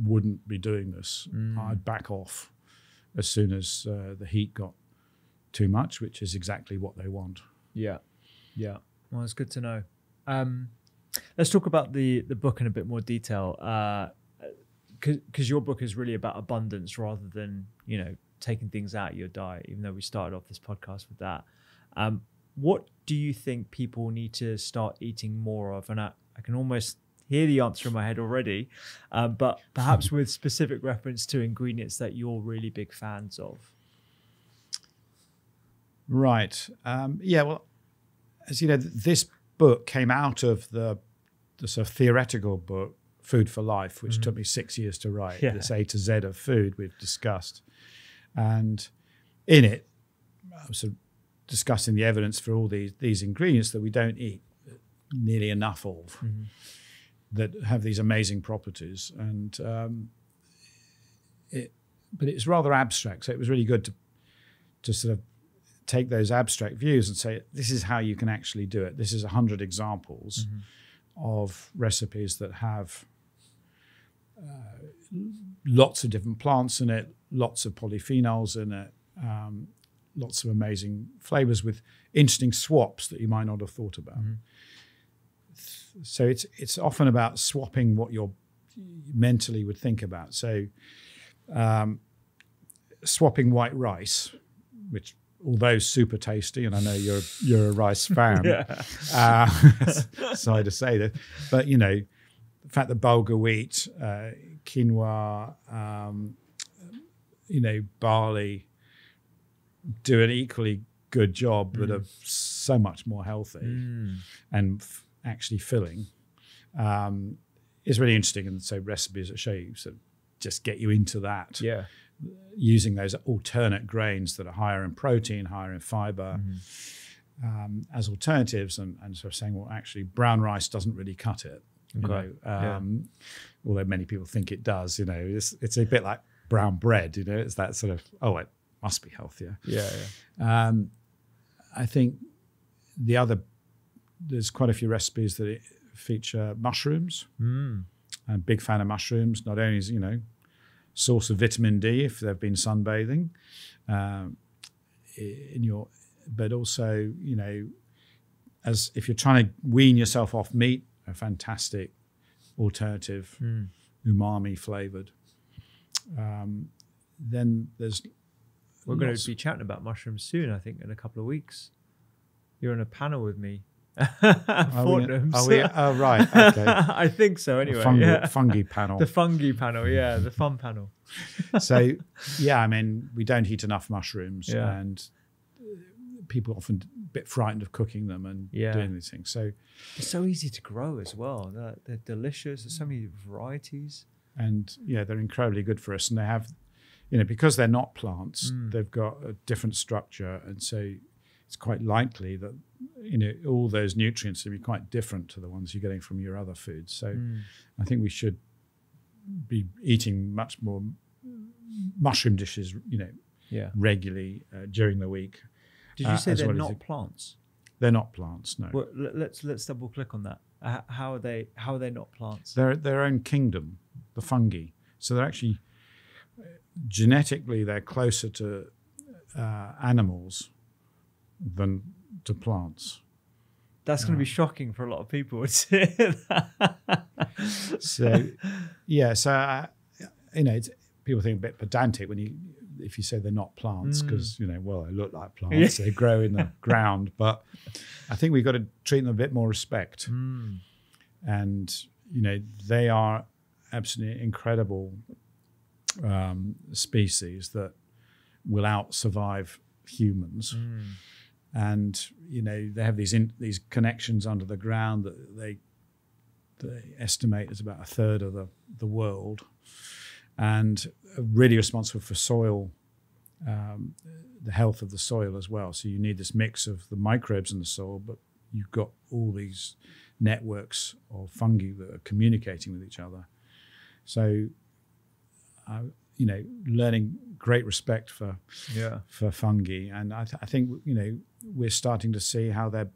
wouldn't be doing this. Mm. I'd back off as soon as uh, the heat got too much, which is exactly what they want. Yeah, yeah. Well, it's good to know. Um, let's talk about the the book in a bit more detail, because your book is really about abundance rather than you know taking things out of your diet. Even though we started off this podcast with that, um, what do you think people need to start eating more of? And I, I can almost hear the answer in my head already, um, but perhaps with specific reference to ingredients that you're really big fans of. Right. Um, yeah. Well, as you know, this book came out of the the sort of theoretical book Food for Life, which mm. took me six years to write. Yeah. This A to Z of food we've discussed, and in it, I was sort of discussing the evidence for all these these ingredients that we don't eat nearly enough of, mm-hmm. that have these amazing properties, and um, it. But it's rather abstract, so it was really good to to sort of take those abstract views and say this is how you can actually do it. This is a hundred examples mm-hmm. of recipes that have lots of different plants in it, lots of polyphenols in it, um, lots of amazing flavors with interesting swaps that you might not have thought about. So it's it's often about swapping what you're mentally would think about. So um, swapping white rice, which although super tasty, and I know you're you're a rice fan, Yeah. uh, sorry to say that, but you know, the fact that bulgur wheat, uh, quinoa, um, you know, barley do an equally good job, but are so much more healthy Mm. and f- actually filling, um, is really interesting. And so recipes that show you sort of just get you into that Yeah. using those alternate grains that are higher in protein, higher in fiber, Mm-hmm. um, as alternatives, and, and sort of saying, well, actually, brown rice doesn't really cut it. You Okay. know, Yeah. um, although many people think it does. You know, it's it's a bit like brown bread. You know, it's that sort of oh, it must be healthier. Yeah. yeah. Um, I think the other there's quite a few recipes that feature mushrooms. Mm. I'm a big fan of mushrooms. Not only is you know source of vitamin D if they've been sunbathing um, in your, but also you know as if you're trying to wean yourself off meat, a fantastic alternative, Mm. umami flavored. Um, then there's We're going to be chatting about mushrooms soon, I think, in a couple of weeks. You're on a panel with me. Are we- Fortnum's. are we- oh, right, okay. I think so, anyway. fungi, yeah. fungi panel. The fungi panel, yeah, the fun panel. so yeah, I mean, we don't eat enough mushrooms, Yeah. and people often a bit frightened of cooking them and Yeah. doing these things. So They're so easy to grow as well. They're, they're delicious. There's so many varieties. and yeah, they're incredibly good for us, and they have, you know, because they're not plants, Mm. they've got a different structure, and so it's quite likely that you know all those nutrients will be quite different to the ones you're getting from your other foods. So Mm. I think we should be eating much more mushroom dishes, you know, Yeah. regularly uh, during the week. Did you Uh, say they're well not plants? They're not plants, no. Well, let- let's let's double click on that. Uh, how are they? How are they not plants? They're their own kingdom, the fungi. So they're actually uh, genetically they're closer to uh, animals than to plants. That's going to be shocking for a lot of people. to hear that. So yeah, so uh, you know, it's, people think a bit pedantic when you if you say they're not plants because you know, well, they look like plants, they grow in the ground, but I think we've got to treat them a bit more respect. Mm. and you know they are absolutely incredible um, species that will out survive humans Mm. and you know they have these in, these connections under the ground that they they estimate is about a third of the the world and really responsible for soil um, the health of the soil as well so you need this mix of the microbes in the soil but you've got all these networks of fungi that are communicating with each other so uh, you know learning great respect for Yeah. for fungi, and I, th- I think you know we're starting to see how they're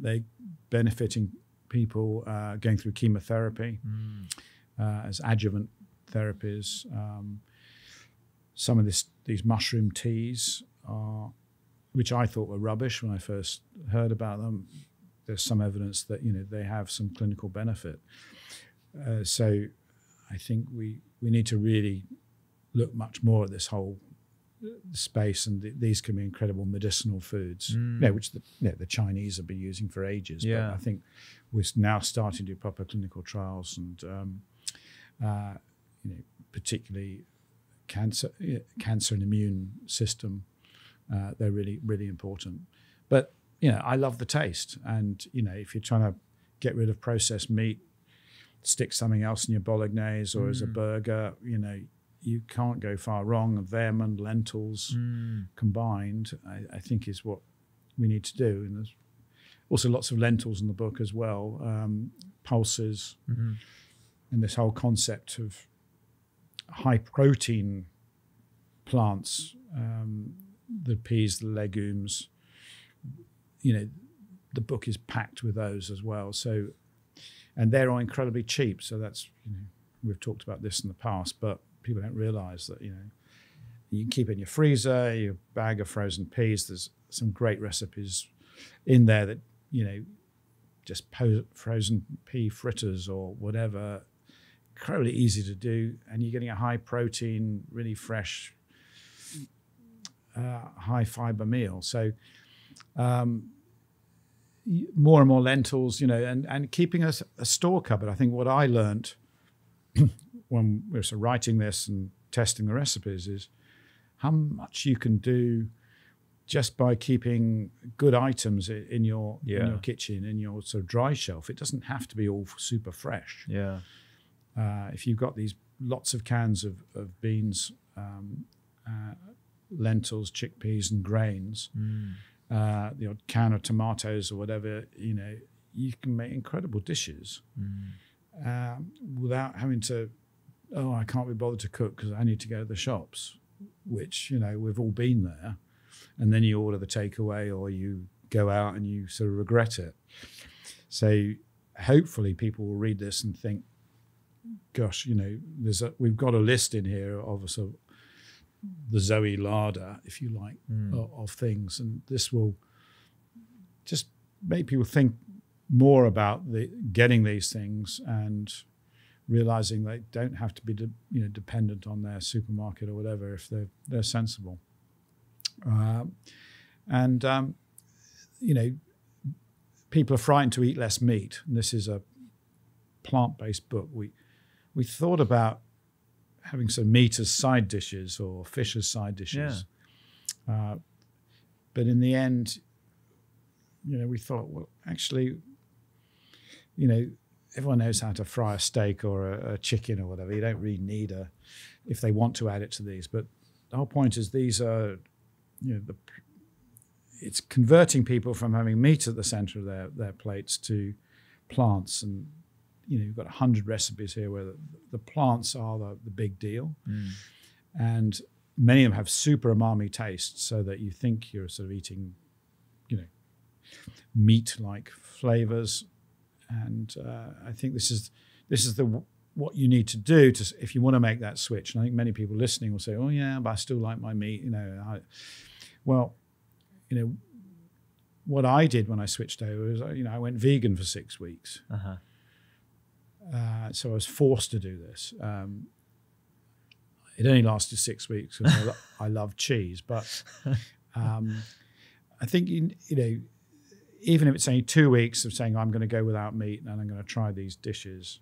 they benefiting people uh, going through chemotherapy Mm. uh, as adjuvant therapies. Um, some of this these mushroom teas are, which I thought were rubbish when I first heard about them. There's some evidence that you know they have some clinical benefit. Uh, so I think we we need to really look much more at this whole space, and th- these can be incredible medicinal foods, Mm. know, which the, know, the Chinese have been using for ages. Yeah. But I think we're now starting to do proper clinical trials, and um, uh, you know, particularly cancer, cancer and immune system. Uh, they're really, really important. But you know, I love the taste, and you know, if you're trying to get rid of processed meat, stick something else in your bolognese or as a Mm. burger, you know, you can't go far wrong. Them and lentils Mm. combined, I, I think, is what we need to do. And there's also lots of lentils in the book as well, um, pulses, Mhm. and this whole concept of high protein plants, um, the peas, the legumes. You know, the book is packed with those as well. So, and they're all incredibly cheap. So that's you know we've talked about this in the past, but people don't realise that you know You can keep in your freezer, your bag of frozen peas. There's some great recipes in there that you know, just frozen pea fritters or whatever. Incredibly easy to do, and you're getting a high protein, really fresh, uh, high fiber meal. So. Um, more and more lentils, you know, and, and keeping a store cupboard. I think what I learned when we were sort of writing this and testing the recipes is how much you can do just by keeping good items in your in your kitchen in your sort of dry shelf. It doesn't have to be all super fresh. Yeah. Uh, if you've got these lots of cans of, of beans, um, uh, lentils, chickpeas, and grains, Mm. uh, the odd can of tomatoes or whatever, you know, you can make incredible dishes Mm. um, without having to, oh, I can't be bothered to cook because I need to go to the shops, which, you know, we've all been there. And then you order the takeaway or you go out and you sort of regret it. So hopefully people will read this and think, gosh, you know, there's a, we've got a list in here of a sort of the Zoe larder, if you like, Mm. of, of things. And this will just make people think more about the getting these things and realizing they don't have to be de, you know dependent on their supermarket or whatever if they're they're sensible um, and um, you know people are frightened to eat less meat and this is a plant-based book we we thought about having some meat as side dishes or fish as side dishes uh, but in the end you know we thought well actually you know, everyone knows how to fry a steak or a, a chicken or whatever. You don't really need a, if they want to add it to these. But the whole point is these are, you know, the, it's converting people from having meat at the center of their, their plates to plants. And, you know, you've got 100 recipes here where the, the plants are the, the big deal. Mm. And many of them have super umami taste so that you think you're sort of eating, you know, meat like flavors and uh, I think this is this is the what you need to do to if you want to make that switch. And I think many people listening will say, "Oh yeah, but I still like my meat." You know, I, well, you know, what I did when I switched over was, uh, you know, I went vegan for six weeks. Uh-huh. Uh, so I was forced to do this. Um, it only lasted six weeks because I, lo- I love cheese, but um, I think you, you know, even if it's only two weeks of saying I'm going to go without meat and I'm going to try these dishes,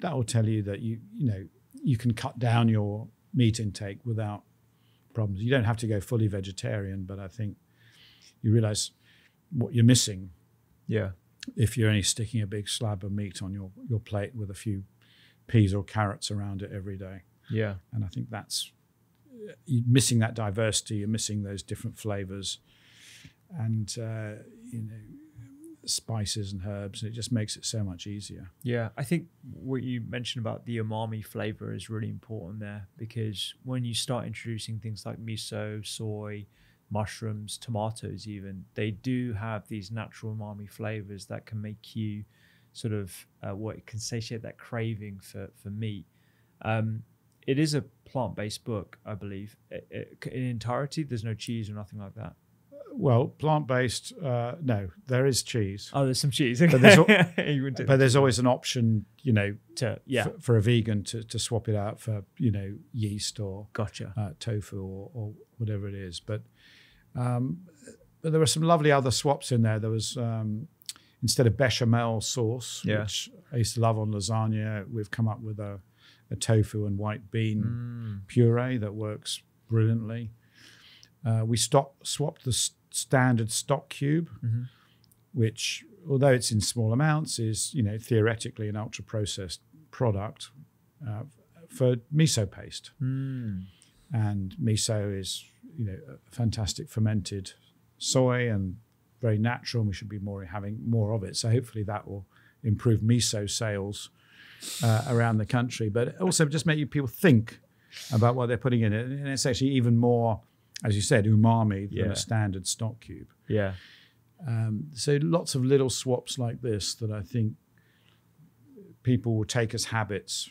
that will tell you that you you know you can cut down your meat intake without problems. You don't have to go fully vegetarian, but I think you realize what you're missing Yeah. If you're only sticking a big slab of meat on your, your plate with a few peas or carrots around it every day. Yeah. And I think that's you're missing that diversity, you're missing those different flavors and, uh, you know, spices and herbs. And It just makes it so much easier. Yeah, I think what you mentioned about the umami flavor is really important there because when you start introducing things like miso, soy, mushrooms, tomatoes, even, they do have these natural umami flavors that can make you sort of uh, what can satiate that craving for, for meat. Um, it is a plant based book, I believe. It, it, in entirety, there's no cheese or nothing like that. Well, plant based, uh, no, there is cheese. Oh, there's some cheese. But there's al- You wouldn't do But there's always an option, you know, to, yeah, for, for a vegan to, to swap it out for, you know, yeast or gotcha. uh, tofu or, or whatever it is. But um, but there were some lovely other swaps in there. There was um, instead of bechamel sauce, Yeah. which I used to love on lasagna, we've come up with a, a tofu and white bean Mm, puree that works brilliantly. Uh, we stop, swapped the s- standard stock cube, Mhm. which, although it's in small amounts, is you know theoretically an ultra processed product uh, for miso paste mm. And miso is you know a fantastic fermented soy and very natural and we should be more having more of it. So hopefully that will improve miso sales uh, around the country. But also just make you people think about what they're putting in it. And it's actually even more as you said umami than a standard stock cube. Yeah. um, so lots of little swaps like this that I think people will take as habits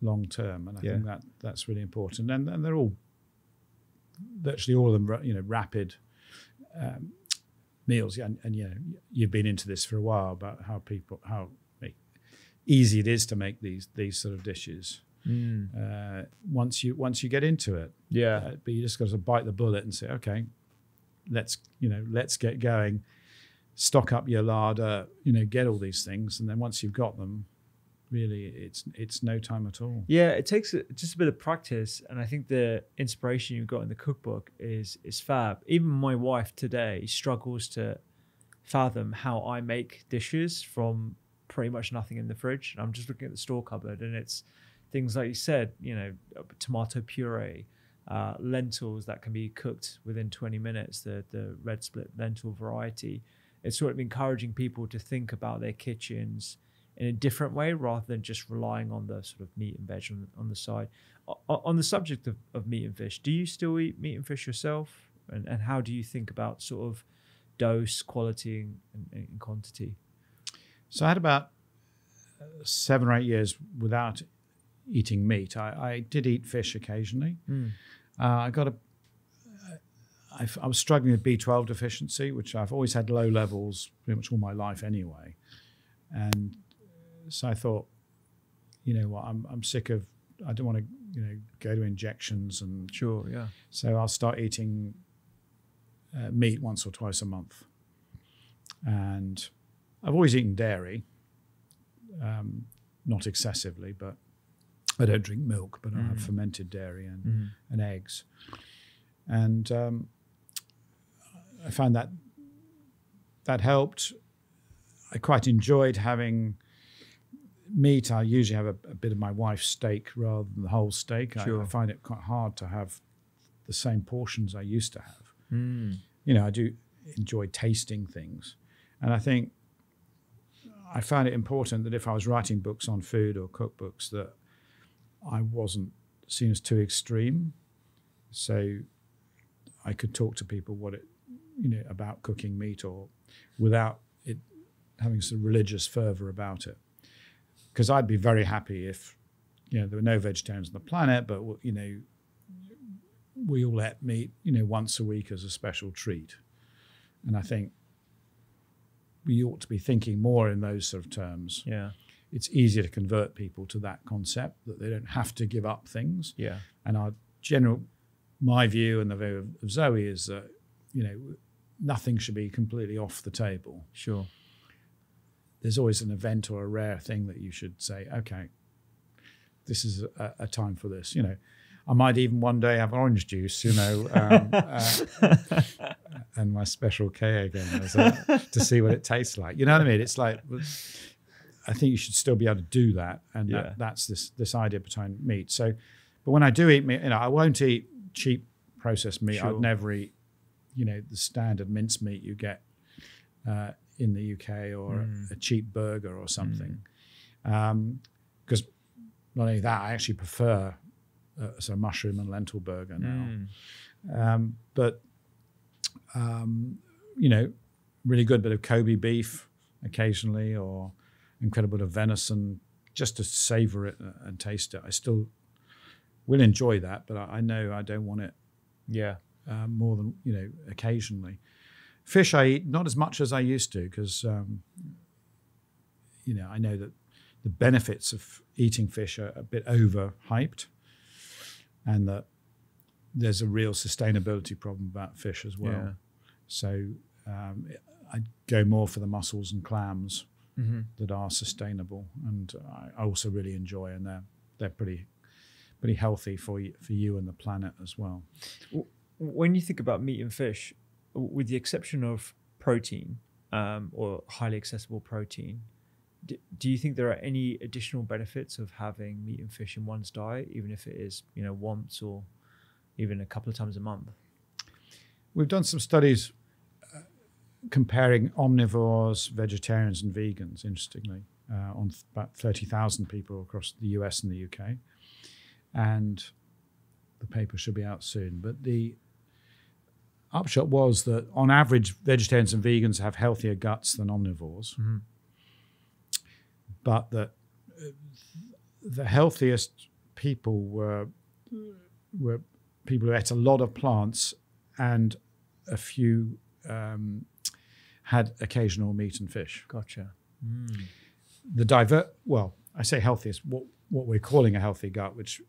long term, and I Yeah. think that that's really important. And, and they're all virtually all of them, you know, rapid um, meals. And, and you know, you've been into this for a while about how people how easy it is to make these these sort of dishes. Uh, once you once you get into it, Yeah. uh, but you just got to bite the bullet and say, okay, let's you know, let's get going. Stock up your larder, you know, get all these things, and then once you've got them, really, it's it's no time at all. Yeah, it takes just a bit of practice, and I think the inspiration you've got in the cookbook is is fab. Even my wife today struggles to fathom how I make dishes from pretty much nothing in the fridge. And I'm just looking at the store cupboard, and it's things like you said, you know, tomato puree, uh, lentils that can be cooked within 20 minutes. The the red split lentil variety. It's sort of encouraging people to think about their kitchens in a different way rather than just relying on the sort of meat and veg on, on the side. O- on the subject of, of meat and fish, do you still eat meat and fish yourself? And, and how do you think about sort of dose, quality, and, and, and quantity? So I had about uh, seven or eight years without eating meat. I, I did eat fish occasionally. Mm. Uh, I got a. I, I was struggling with B12 deficiency, which I've always had low levels pretty much all my life anyway, and so I thought, you know what, I'm I'm sick of. I don't want to you know go to injections, and Sure, yeah. so I'll start eating uh, meat once or twice a month, and I've always eaten dairy, um, not excessively, but I don't drink milk, but I have Mm. fermented dairy and, Mhm. and eggs. And um, I found that that helped. I quite enjoyed having meat. I usually have a, a bit of my wife's steak rather than the whole steak. I- I, find it quite hard to have the same portions I used to have Mm. you know, I do enjoy tasting things. And I think I found it important that if I was writing books on food or cookbooks, that I wasn't seen as too extreme. So I could talk to people what it, you know, about cooking meat or without it having some religious fervor about it. Because I'd be very happy if, you know, there were no vegetarians on the planet, but, you know, we all ate meat, you know, once a week as a special treat. And I think we ought to be thinking more in those sort of terms. Yeah, It's easier to convert people to that concept that they don't have to give up things. yeah, And our general, my view and the view of, Zoe is that, you know, nothing should be completely off the table. sure. There's always an event or a rare thing that you should say, okay, this is a, a time for this. You know, I might even one day have orange juice, you know, um, uh, and my special K again as a, to see what it tastes like. You know what I mean? It's like I think you should still be able to do that, and Yeah. that, that's this this idea behind meat. So, but when I do eat meat, you know, I won't eat cheap processed meat. Sure. I'd never eat, you know, the standard mince meat you get uh, in the UK or Mm. a cheap burger or something. Because not only that, I actually prefer a, so mushroom and lentil burger now. Mm. Um, but um, you know, really good bit of Kobe beef occasionally, or incredible bit of venison, just to savor it and taste it. I still will enjoy that, but I, I know I don't want it Yeah, uh, more than you know occasionally. Fish I eat not as much as I used to because um, you know I know that the benefits of eating fish are a bit overhyped, and that there's a real sustainability problem about fish as well. Yeah. So um, I go more for the mussels and clams hmm that are sustainable, and I, also really enjoy, and they're they're pretty pretty healthy for you, for you and the planet as well. when you think about meat and fish, with the exception of protein um, or highly accessible protein, d- do you think there are any additional benefits of having meat and fish in one's diet, even if it is you know once or even a couple of times a month? We've done some studies uh, comparing omnivores, vegetarians, and vegans, interestingly, uh, on th- about 30,000 people across the US and the UK. And the paper should be out soon. But the upshot was that on average, vegetarians and vegans have healthier guts than omnivores, Mhm. but that uh, the healthiest people were, were people who ate a lot of plants and a few um, had occasional meat and fish. Gotcha. The divert, well, I say healthiest, what, what we're calling a healthy gut, which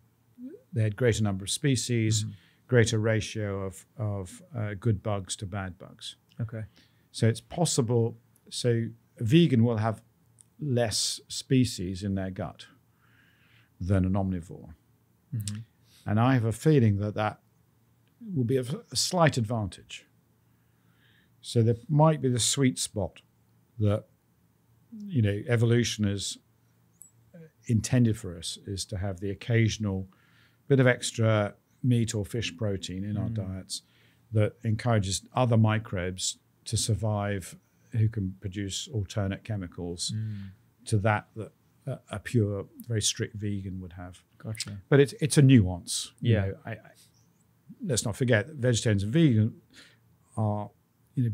they had greater number of species, greater ratio of, of uh, good bugs to bad bugs. Okay. So it's possible. So a vegan will have less species in their gut than an omnivore, and I have a feeling that that will be of a slight advantage. So there might be the sweet spot that you know evolution is intended for us is to have the occasional bit of extra meat or fish mm. protein in our mm. diets that encourages other microbes to survive who can produce alternate chemicals mm. to that that a, a pure very strict vegan would have Gotcha. but it's it's a nuance you Yeah. know, I, I, let's not forget that vegetarians and vegan are you know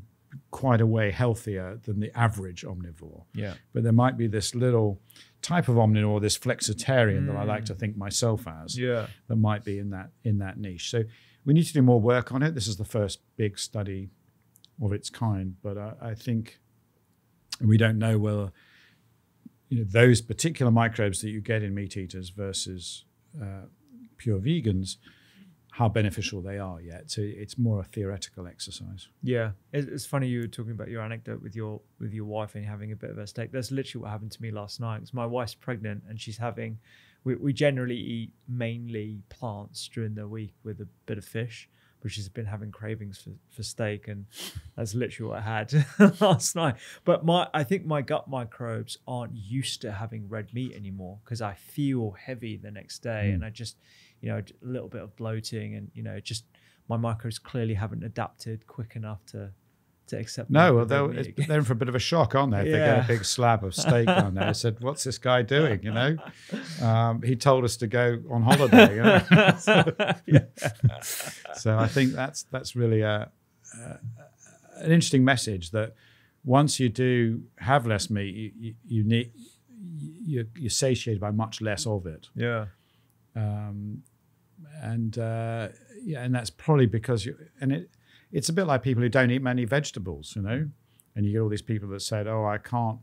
quite a way healthier than the average omnivore Yeah. but there might be this little type of omnivore, this flexitarian that I like to think myself as, Yeah. that might be in that in that niche. So we need to do more work on it. This is the first big study of its kind, but I, I think we don't know whether you know those particular microbes that you get in meat eaters versus uh, pure vegans, how beneficial they are yet. So it's more a theoretical exercise. Yeah, it's, funny you were talking about your anecdote with your with your wife and having a bit of a steak. That's literally what happened to me last night. 'cause my wife's pregnant and she's having. We, we generally eat mainly plants during the week with a bit of fish, but she's been having cravings for, for steak, and that's literally what I had last night. But my I think my gut microbes aren't used to having red meat anymore because I feel heavy the next day, hmm. and I just you know a little bit of bloating, and you know just my microbes clearly haven't adapted quick enough to to accept. No, well, they're, they're in for a bit of a shock, aren't they? If they get a big slab of steak on there. I said, "What's this guy doing?" You know, um, he told us to go on holiday. You know? so I think that's that's really a, a an interesting message that once you do have less meat, you, you, you need you're, you're satiated by much less of it yeah, um, and uh, yeah, and that's probably because you and it it's a bit like people who don't eat many vegetables, you know, and you get all these people that said, "Oh, I can't,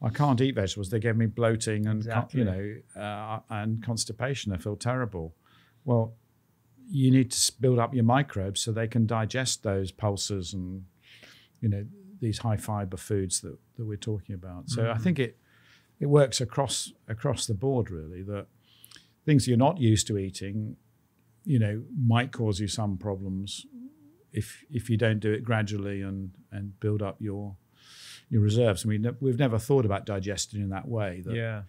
I can't eat vegetables. They give me bloating and con- you know uh, and constipation. I feel terrible." Well, you need to build up your microbes so they can digest those pulses and you know these high fiber foods that, that we're talking about. So I think it it works across across the board really that things you're not used to eating, you know, might cause you some problems if if you don't do it gradually and and build up your your reserves. I mean, we've never thought about digestion in that way. That yeah,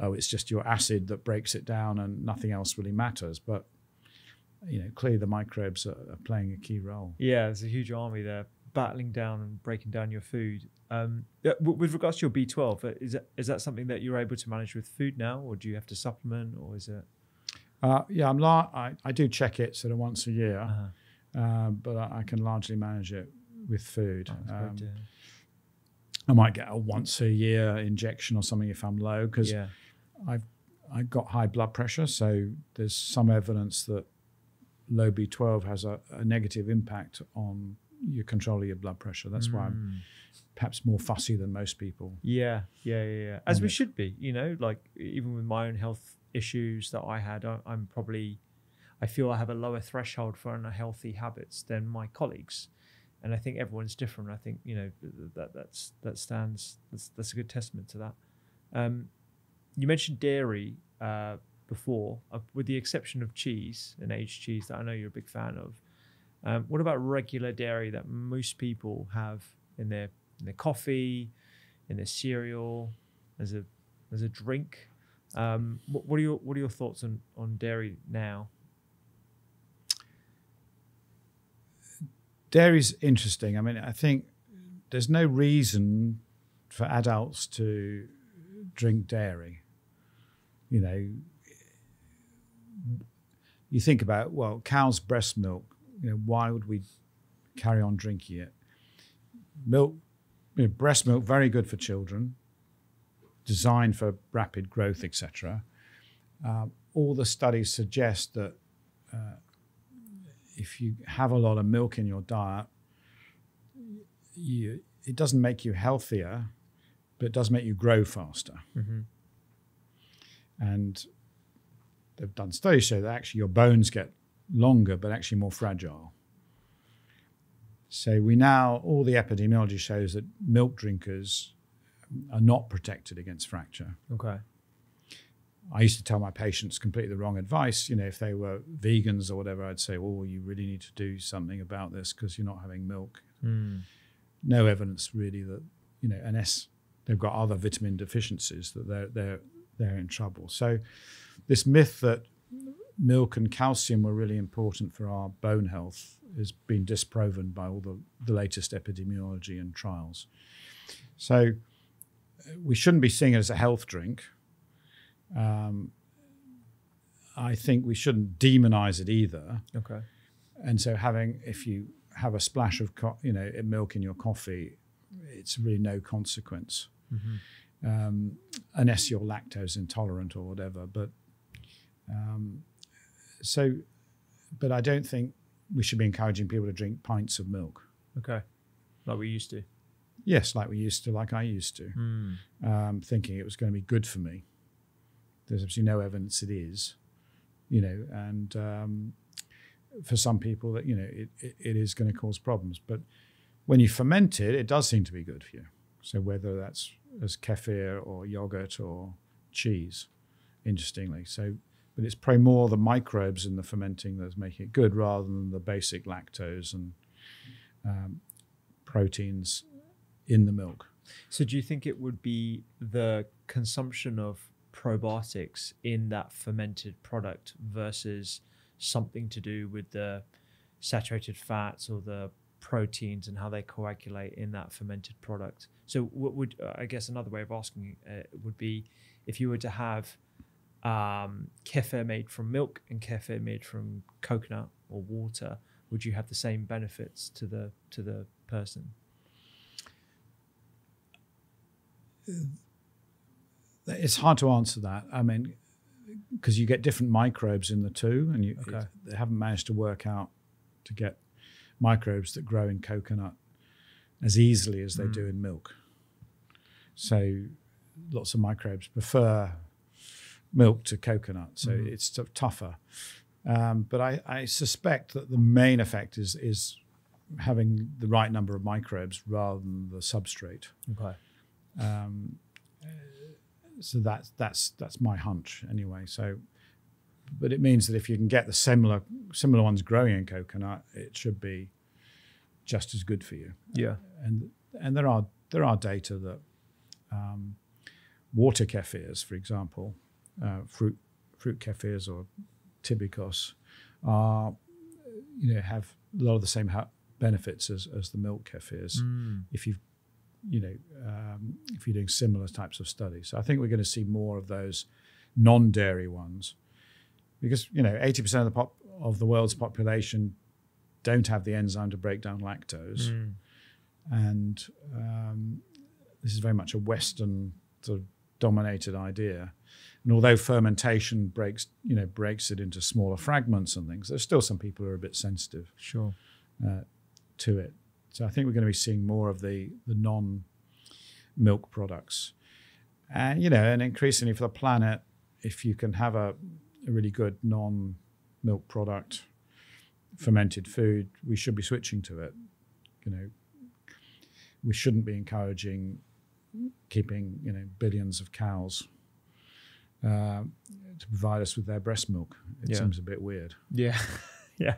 oh, it's just your acid that breaks it down and nothing else really matters. But you know, clearly the microbes are, are playing a key role. yeah. There's a huge army there battling down and breaking down your food. Um, with regards to your B12, uh, is that is that something that you're able to manage with food now, or do you have to supplement, or is it? Uh, yeah, I'm la- I, I do check it sort of once a year, Uh-huh. um, but I, I can largely manage it with food. Oh, Um. I might get a once a year injection or something if I'm low because yeah, I've I've got high blood pressure, so there's some evidence that low B12 has a, a negative impact on your control of your blood pressure. That's why Mm. I'm perhaps more fussy than most people. Yeah, yeah, yeah, yeah. As we it. should be, you know, like even with my own health issues that I had, I, I'm probably, I feel I have a lower threshold for unhealthy habits than my colleagues, and I think everyone's different. I think you know th- th- that that's that stands. That's that's a good testament to that. Um, you mentioned dairy uh, before, uh, with the exception of cheese and aged cheese that I know you're a big fan of. Um, what about regular dairy that most people have in their in their coffee, in their cereal, as a as a drink? Um, what, what are your what are your thoughts on on dairy now? Dairy's interesting. I mean, I think there's no reason for adults to drink dairy. You know, you think about well, cow's breast milk. You know, why would we carry on drinking it? Milk, you know, breast milk, very good for children, designed for rapid growth, etc. Um, all the studies suggest that uh, if you have a lot of milk in your diet, you, it doesn't make you healthier, but it does make you grow faster. Mm-hmm. And they've done studies show that actually your bones get longer, but actually more fragile. So we now, all the epidemiology shows that milk drinkers are not protected against fracture. Okay. I used to tell my patients completely the wrong advice. You know, if they were vegans or whatever, I'd say, "Oh, you really need to do something about this because you're not having milk." Mm. No evidence really that you know, unless they've got other vitamin deficiencies, that they're they're they're in trouble. So, this myth that milk and calcium were really important for our bone health has been disproven by all the, the latest epidemiology and trials. So, we shouldn't be seeing it as a health drink. Um, I think we shouldn't demonize it either. Okay. And so, having if you have a splash of co- you know milk in your coffee, it's really no consequence, Mm-hmm. um, unless you're lactose intolerant or whatever. But um, so, but I don't think we should be encouraging people to drink pints of milk. Okay. Like we used to. Yes, like we used to, like I used to, Mm. um, thinking it was going to be good for me. There's absolutely no evidence it is, you know, and um, for some people that you know it, it, it is going to cause problems. But when you ferment it, it does seem to be good for you. So whether that's as kefir or yogurt or cheese, interestingly, so but it's probably more the microbes in the fermenting that's making it good rather than the basic lactose and um, proteins in the milk. So do you think it would be the consumption of probiotics in that fermented product versus something to do with the saturated fats or the proteins and how they coagulate in that fermented product? So what would I guess another way of asking uh, would be if you were to have um, kefir made from milk and kefir made from coconut or water, would you have the same benefits to the to the person? It's hard to answer that. I mean, because you get different microbes in the two, and you Okay. it- they haven't managed to work out to get microbes that grow in coconut as easily as they Mm. do in milk. So, lots of microbes prefer milk to coconut, so Mhm. it's t- tougher. Um, but I, I suspect that the main effect is is having the right number of microbes rather than the substrate. Okay. Um, uh, so that's that's that's my hunch anyway. So, but it means that if you can get the similar similar ones growing in coconut, it should be just as good for you. Yeah. And and there are there are data that um, water kefirs, for example, uh, fruit fruit kefirs or tibicos are you know have a lot of the same ha- benefits as as the milk kefirs Mm. if you've you know um, if you're doing similar types of studies. So I think we're going to see more of those non-dairy ones because you know 80% of the pop of the world's population don't have the enzyme to break down lactose, Mm. and um, this is very much a Western sort of dominated idea. And although fermentation breaks you know breaks it into smaller fragments and things, there's still some people who are a bit sensitive Sure. uh, to it. So I think we're going to be seeing more of the the non milk products, and you know, and increasingly for the planet, if you can have a, a really good non milk product, fermented food, we should be switching to it. You know, we shouldn't be encouraging keeping you know billions of cows. Uh, to provide us with their breast milk, it Yeah. seems a bit weird. Yeah. yeah.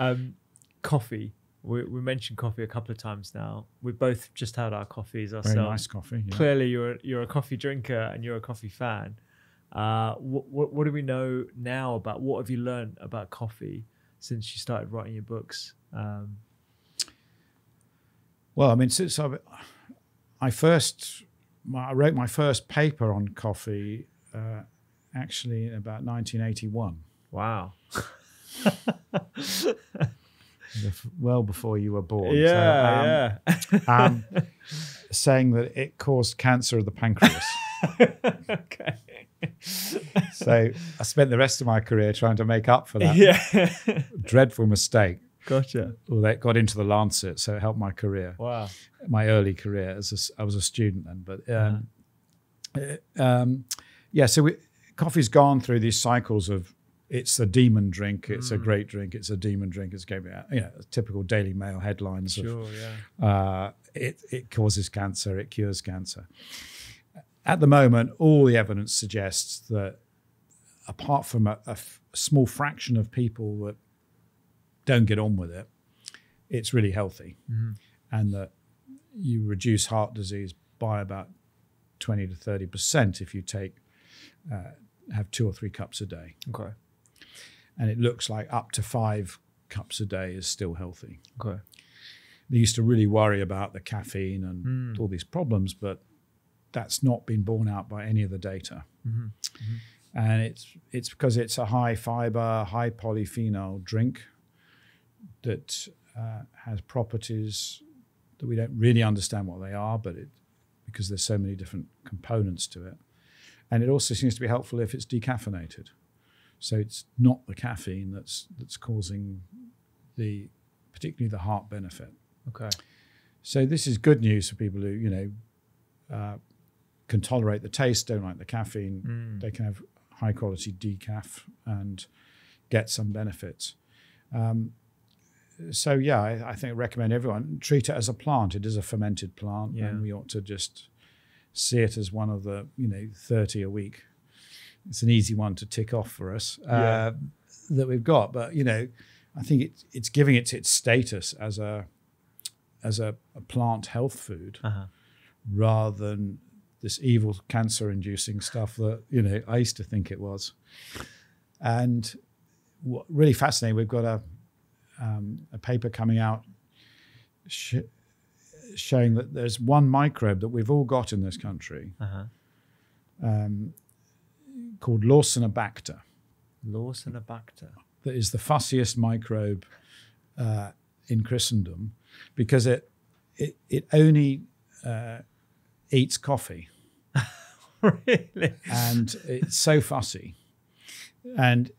um, coffee. We, we mentioned coffee a couple of times now. We both just had our coffees Very ourselves. nice coffee. Yeah. Clearly, you're you're a coffee drinker and you're a coffee fan. Uh, what, what what do we know now about what have you learned about coffee since you started writing your books? Um, Well, I mean, since I, I first, my, I wrote my first paper on coffee uh, actually in about 1981, wow. well before you were born. So, yeah, um, um, saying that it caused cancer of the pancreas. okay. so I spent the rest of my career trying to make up for that yeah. dreadful mistake. gotcha. Well, that got into the Lancet, so it helped my career, Wow. my early career. As a I was a student then, but um, uh, um, yeah. So we, coffee's gone through these cycles of it's a demon drink, it's a great drink, it's a demon drink, it's going to be you know typical Daily Mail headlines of Sure. Yeah. uh, it, it causes cancer, it cures cancer. At the moment, all the evidence suggests that apart from a, small fraction of people that don't get on with it, it's really healthy. And that you reduce heart disease by about 20 to 30% if you take, uh, have two or three cups a day. Okay. And it looks like up to five cups a day is still healthy Okay. they used to really worry about the caffeine and all these problems, but that's not been borne out by any of the data. And it's it's because it's a high fiber, high polyphenol drink that uh, has properties that we don't really understand what they are, but it because there's so many different components to it. And it also seems to be helpful if it's decaffeinated. So it's not the caffeine that's that's causing the particularly the heart benefit. Okay. So this is good news for people who you know uh, can tolerate the taste, don't like the caffeine. They can have high quality decaf and get some benefits. Um, so yeah, I, I think I recommend everyone treat it as a plant. It is a fermented plant, Yeah. and we ought to just see it as one of the you know thirty a week. It's an easy one to tick off for us Yeah. uh, that we've got, but you know, I think it's it's giving it its status as a as a, a plant health food Uh-huh. rather than this evil cancer inducing stuff that you know I used to think it was. And what really fascinating, we've got a um, a paper coming out sh- showing that there's one microbe that we've all got in this country Uh-huh. um, called Lawsonibacter Lawsonibacter. that is the fussiest microbe uh, in Christendom because it it, it only uh, eats coffee really? and it's so fussy. And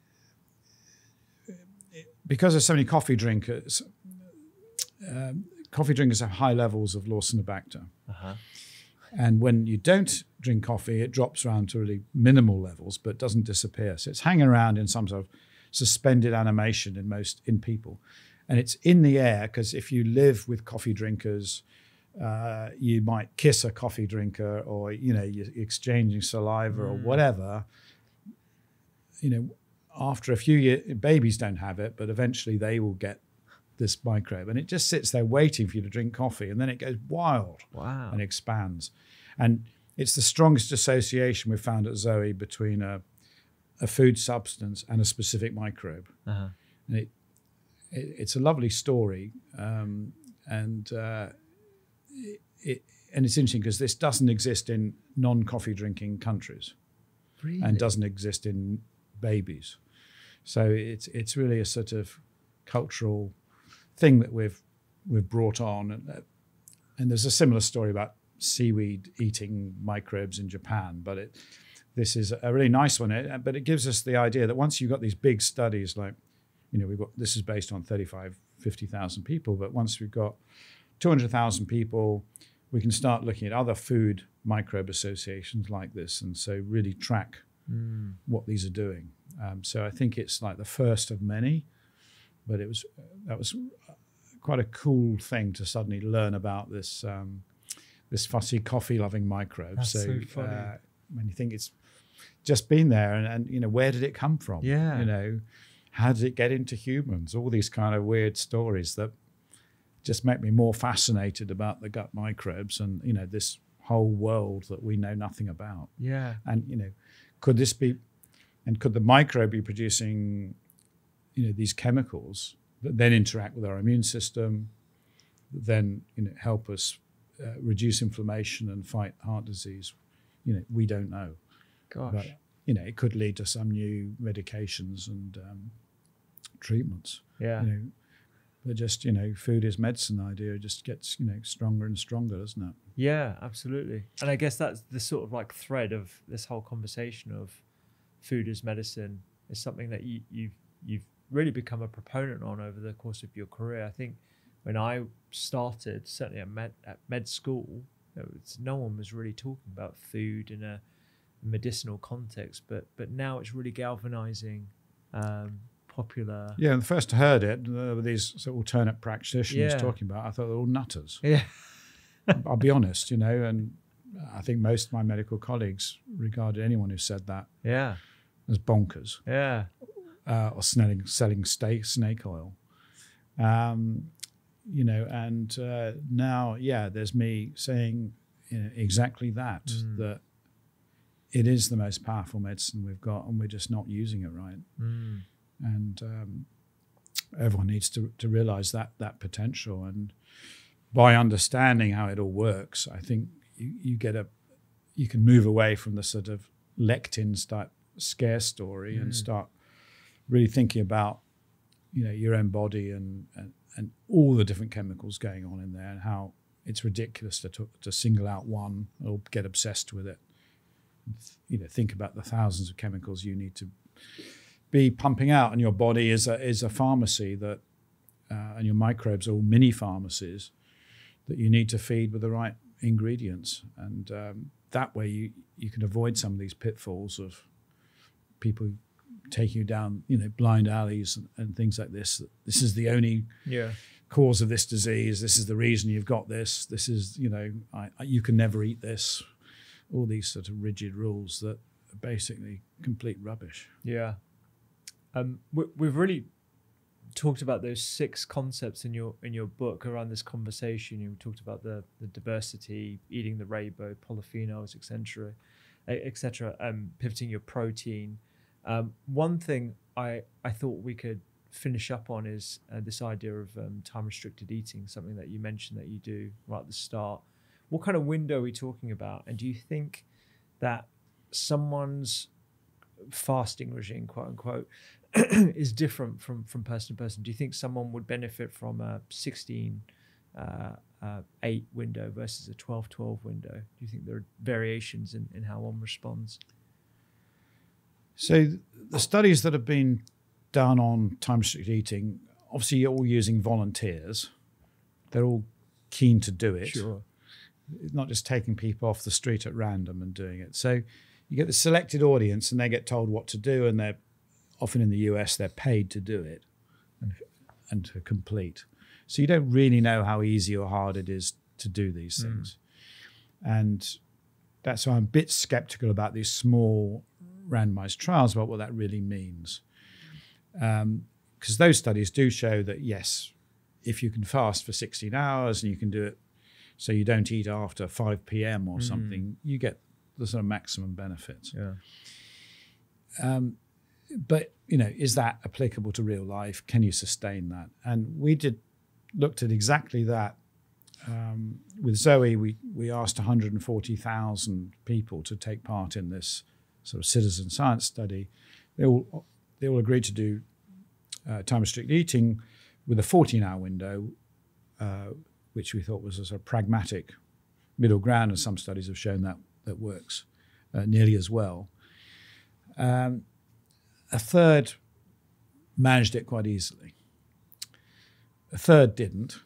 because there's so many coffee drinkers, coffee drinkers have high levels of Lawsonibacter. Uh-huh. And when you don't drink coffee, it drops around to really minimal levels, but doesn't disappear. So it's hanging around in some sort of suspended animation in most in people, and it's in the air because if you live with coffee drinkers, uh, you might kiss a coffee drinker, or you know you're exchanging saliva or whatever. You know, after a few years, babies don't have it, but eventually they will get this microbe, and it just sits there waiting for you to drink coffee, and then it goes wild Wow. and expands. And it's the strongest association we've found at Zoe between a, a food substance and a specific microbe. Uh-huh. And it, it it's a lovely story, um, and uh, it, it, and it's interesting because this doesn't exist in non-coffee drinking countries Really? and doesn't exist in babies. So it's it's really a sort of cultural thing that we've we've brought on, and, uh, and there's a similar story about seaweed eating microbes in Japan, but it this is a really nice one. It, but it gives us the idea that once you've got these big studies, like you know, we've got this is based on 35, 50,000 people, but once we've got 200,000 people, we can start looking at other food microbe associations like this, and so really track Mm. what these are doing. Um, so I think it's like the first of many, but it was that was quite a cool thing to suddenly learn about this um, this fussy coffee loving microbe. That's so funny. Uh, when you think it's just been there, and, and you know where did it come from? Yeah. you know how did it get into humans? All these kind of weird stories that just make me more fascinated about the gut microbes and you know this whole world that we know nothing about. Yeah. And you know, could this be, and could the microbe be producing, you know, these chemicals that then interact with our immune system, that then you know help us uh, reduce inflammation and fight heart disease? You know, we don't know, Gosh. but you know, it could lead to some new medications and um, treatments. yeah. You know, but just you know, food is medicine idea just gets you know stronger and stronger, doesn't it? Yeah, absolutely. And I guess that's the sort of like thread of this whole conversation of food as medicine is something that you, you've you've really become a proponent on over the course of your career. I think when I started, certainly at med, at med school, was, no one was really talking about food in a medicinal context, but but now it's really galvanizing. Um, popular. Yeah, and the first I heard it, uh, these sort of alternate practitioners Yeah. talking about, I thought they were all nutters. Yeah, I'll be honest, you know, and I think most of my medical colleagues regarded anyone who said that yeah, as bonkers yeah, uh, or selling, selling steak, snake oil. Um, you know, and uh, now, yeah, there's me saying you know, exactly that, Mm. that it is the most powerful medicine we've got, and we're just not using it right. mm, and um, everyone needs to to realize that that potential and by understanding how it all works i think you, you get a you can move away from the sort of lectins type scare story and Mm. start really thinking about you know your own body and, and and all the different chemicals going on in there and how it's ridiculous to to, single out one or get obsessed with it. You know think about the thousands of chemicals you need to be pumping out, and your body is a is a pharmacy that, uh, and your microbes are all mini pharmacies that you need to feed with the right ingredients, and um, that way you you can avoid some of these pitfalls of people taking you down, you know, blind alleys and, and things like this. This is the only yeah, cause of this disease. This is the reason you've got this. This is, you know, I, I, you can never eat this. All these sort of rigid rules that are basically complete rubbish. yeah. Um, we, we've really talked about those six concepts in your in your book around this conversation. You talked about the the diversity, eating the rainbow, polyphenols, etc., etc. Um, pivoting your protein. Um, one thing I I thought we could finish up on is uh, this idea of um, time restricted eating, something that you mentioned that you do right at the start. What kind of window are we talking about? And do you think that someone's fasting regime, quote unquote, is different from from person to person? Do you think someone would benefit from a 16 uh, uh, 8 window versus a 12 12 window? Do you think there are variations in, in how one responds? So the studies that have been done on time restricted eating, obviously you're all using volunteers. They're all keen to do it. Sure. It's not just taking people off the street at random and doing it. So you get the selected audience and they get told what to do and they're often in the US they're paid to do it and, and to complete. So you don't really know how easy or hard it is to do these hmm. things. And that's why I'm a bit skeptical about these small randomized trials about what that really means. Um, because those studies do show that, yes, if you can fast for 16 hours and you can do it so you don't eat after 5 p.m. or mm. something, you get the sort of maximum benefit. Yeah. Um, but, you know, is that applicable to real life? Can you sustain that? And we did looked at exactly that. Um, with Zoe, we, we asked 140,000 people to take part in this sort of citizen science study. They all, they all agreed to do uh, time restricted eating with a 14 hour window, uh, which we thought was a sort of pragmatic middle ground, and some studies have shown that that works uh, nearly as well. Um, a third managed it quite easily. A third didn't.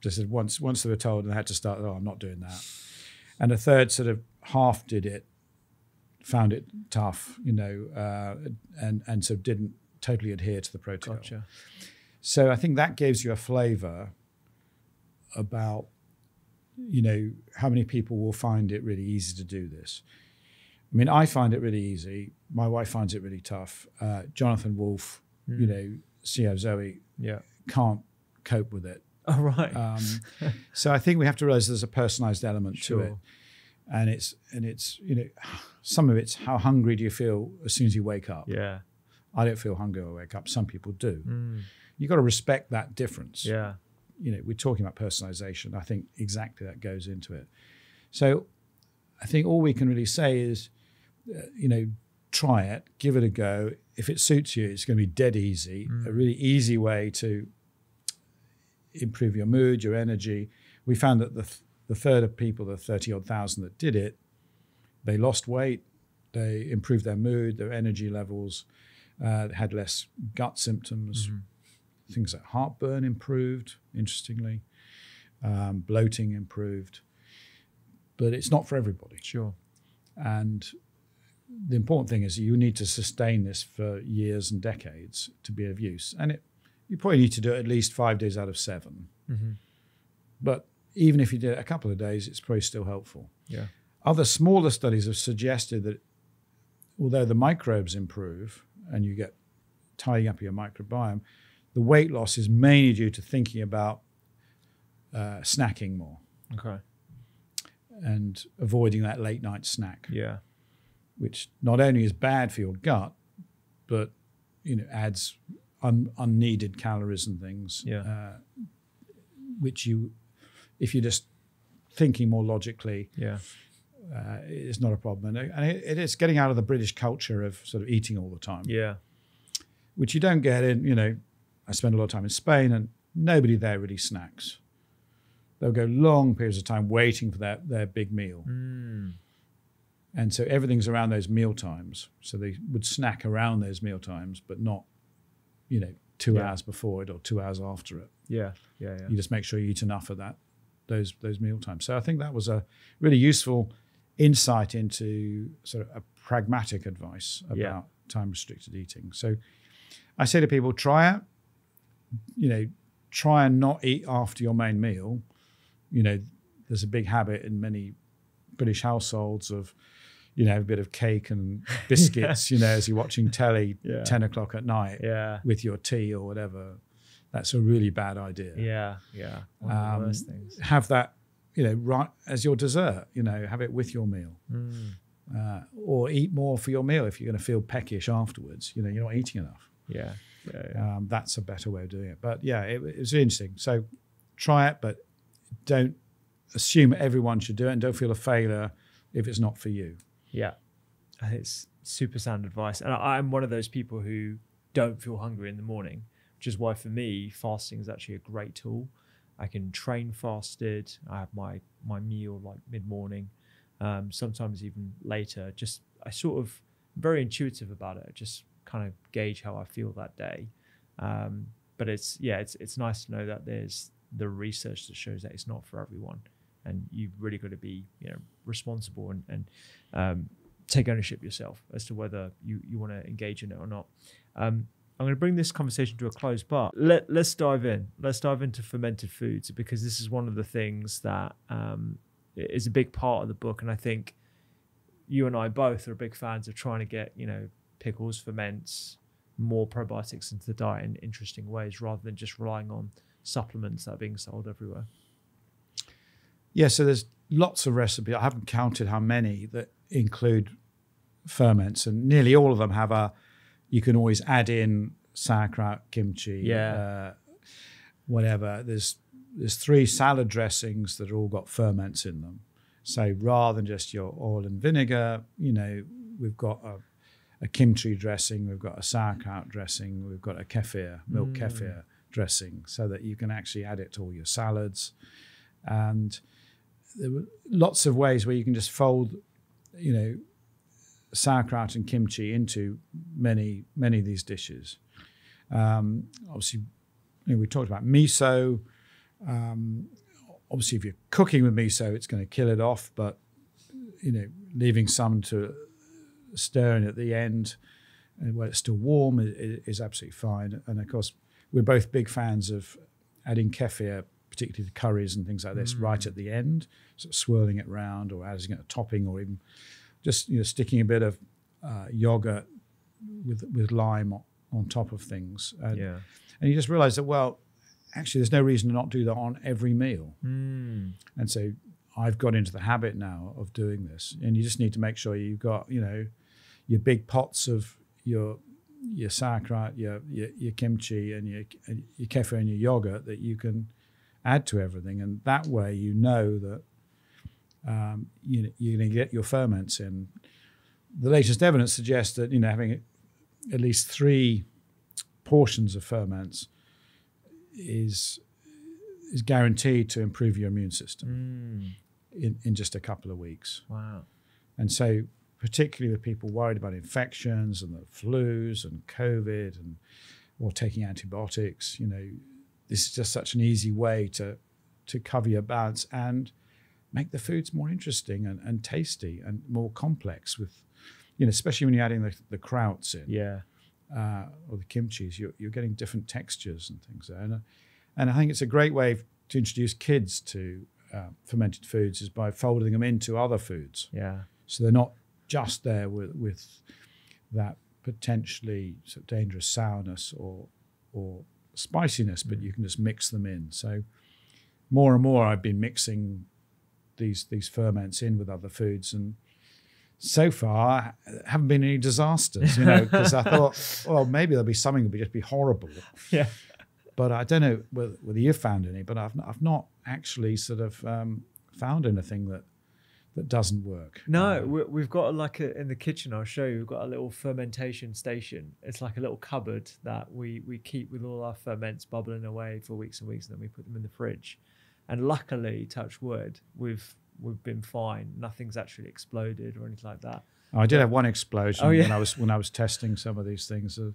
Just said once once they were told and they had to start, oh, I'm not doing that. And a third sort of half did it, found it tough, you know, uh, and and so didn't totally adhere to the protocol. Gotcha. So I think that gives you a flavour about, you know, how many people will find it really easy to do this. I mean, I find it really easy. My wife finds it really tough. Uh, Jonathan Wolf, you know, CEO Zoe, Yeah. can't cope with it. All right. Um, so I think we have to realize there's a personalized element to it, Sure. And it's and it's you know, some of it's how hungry do you feel as soon as you wake up. yeah. I don't feel hungry when I wake up. Some people do. Mm. You've got to respect that difference. Yeah. You know, we're talking about personalization. I think exactly that goes into it. So I think all we can really say is, uh, you know, try it, give it a go. If it suits you, it's going to be dead easy. A really easy way to improve your mood, your energy. We found that the, th- the third of people, the 30 odd thousand that did it, they lost weight they improved their mood, their energy levels, uh, had less gut symptoms. Things like heartburn improved, interestingly, um, bloating improved. But it's not for everybody. Sure. And the important thing is you need to sustain this for years and decades to be of use. And it, you probably need to do it at least five days out of 7 But even if you did it a couple of days, it's probably still helpful. Yeah. Other smaller studies have suggested that although the microbes improve and you get tidying up your microbiome, the weight loss is mainly due to thinking about uh, snacking more Okay. and avoiding that late night snack. Yeah. which not only is bad for your gut, but you know adds un, unneeded calories and things. Yeah. Uh, which you, if you're just thinking more logically, Yeah. uh, it's not a problem. And, and it, it is getting out of the British culture of sort of eating all the time, Yeah. which you don't get in. You know, I spend a lot of time in Spain, and nobody there really snacks. They'll go long periods of time waiting for their, their big meal. Mm. And so everything's around those meal times. So they would snack around those meal times, but not, you know, two Yeah. hours before it or two hours after it. Yeah. Yeah. Yeah. You just make sure you eat enough of that, those those meal times. So I think that was a really useful insight into sort of a pragmatic advice about Yeah. time restricted eating. So I say to people, try it. You know, try and not eat after your main meal. You know, there's a big habit in many British households of, you know, a bit of cake and biscuits, you know, as you're watching telly Yeah. 10 o'clock at night Yeah. with your tea or whatever. That's a really bad idea. Yeah. Yeah. One of the Um, worst things. Have that, you know, right as your dessert, you know, have it with your meal. Mm. Uh, or eat more for your meal if you're going to feel peckish afterwards. You know, you're not eating enough. Yeah. Yeah. Yeah. Um, that's a better way of doing it. But yeah, it, it was interesting. So try it, but don't assume everyone should do it and don't feel a failure if it's not for you. Yeah, it's super sound advice, and I, I'm one of those people who don't feel hungry in the morning, which is why for me fasting is actually a great tool. I can train fasted. I have my my meal like mid morning, um, sometimes even later. Just I sort of very intuitive about it. Just kind of gauge how I feel that day. Um, but it's yeah, it's it's nice to know that there's the research that shows that it's not for everyone, and you've really got to be you know responsible and and um, take ownership yourself as to whether you, you want to engage in it or not. Um, I'm going to bring this conversation to a close, but let, let's dive in. Let's dive into fermented foods because this is one of the things that um, is a big part of the book. And I think you and I both are big fans of trying to get, you know, pickles, ferments, more probiotics into the diet in interesting ways rather than just relying on supplements that are being sold everywhere. Yeah, so there's lots of recipes. I haven't counted how many that include ferments, and nearly all of them have a. You can always add in sauerkraut, kimchi, Yeah. uh, whatever. There's there's three salad dressings that all got ferments in them. So rather than just your oil and vinegar, you know, we've got a, a kimchi dressing, we've got a sauerkraut dressing, we've got a kefir, milk kefir dressing, so that you can actually add it to all your salads. And there were lots of ways where you can just fold, you know, sauerkraut and kimchi into many many of these dishes. Um, obviously, you know, we talked about miso. Um, obviously, if you're cooking with miso, it's going to kill it off. But you know, leaving some to stir in at the end, and when it's still warm, is, is absolutely fine. And of course, we're both big fans of adding kefir, particularly the curries and things like this, right at the end, sort of swirling it round, or adding it a topping, or even just you know sticking a bit of uh, yogurt with with lime on, top of things. And, Yeah. and you just realize that well, actually, there's no reason to not do that on every meal. Mm. And so I've got into the habit now of doing this. And you just need to make sure you've got, you know, your big pots of your your sauerkraut, your your, your kimchi, and your your kefir and your yogurt that you can add to everything. And that way, you know that um, you, you're going to get your ferments in. The latest evidence suggests that you know having at least three portions of ferments is is guaranteed to improve your immune system Mm. in, in just a couple of weeks. Wow. And so particularly with people worried about infections and the flus and COVID and or taking antibiotics. You know, this is just such an easy way to to cover your balance and make the foods more interesting and, and tasty and more complex with you know especially when you're adding the, the krauts in Yeah. uh, or the kimchis, you're, you're getting different textures and things there. And, uh, and I think it's a great way to introduce kids to uh, fermented foods is by folding them into other foods. Yeah. So they're not just there with, with that potentially sort of dangerous sourness or, or spiciness, but you can just mix them in. So more and more I've been mixing these, these ferments in with other foods and so far haven't been any disasters, you know, because I thought, well, maybe there'll be something that would just be horrible. Yeah. But I don't know whether, whether you've found any, but I've, I've not actually sort of um, found anything that that doesn't work. No, we, we've got like a, in the kitchen. I'll show you. We've got a little fermentation station. It's like a little cupboard that we we keep with all our ferments bubbling away for weeks and weeks, and then we put them in the fridge. And luckily, touch wood, we've we've been fine. Nothing's actually exploded or anything like that. I did have one explosion Oh, yeah. when I was when I was testing some of these things. Uh,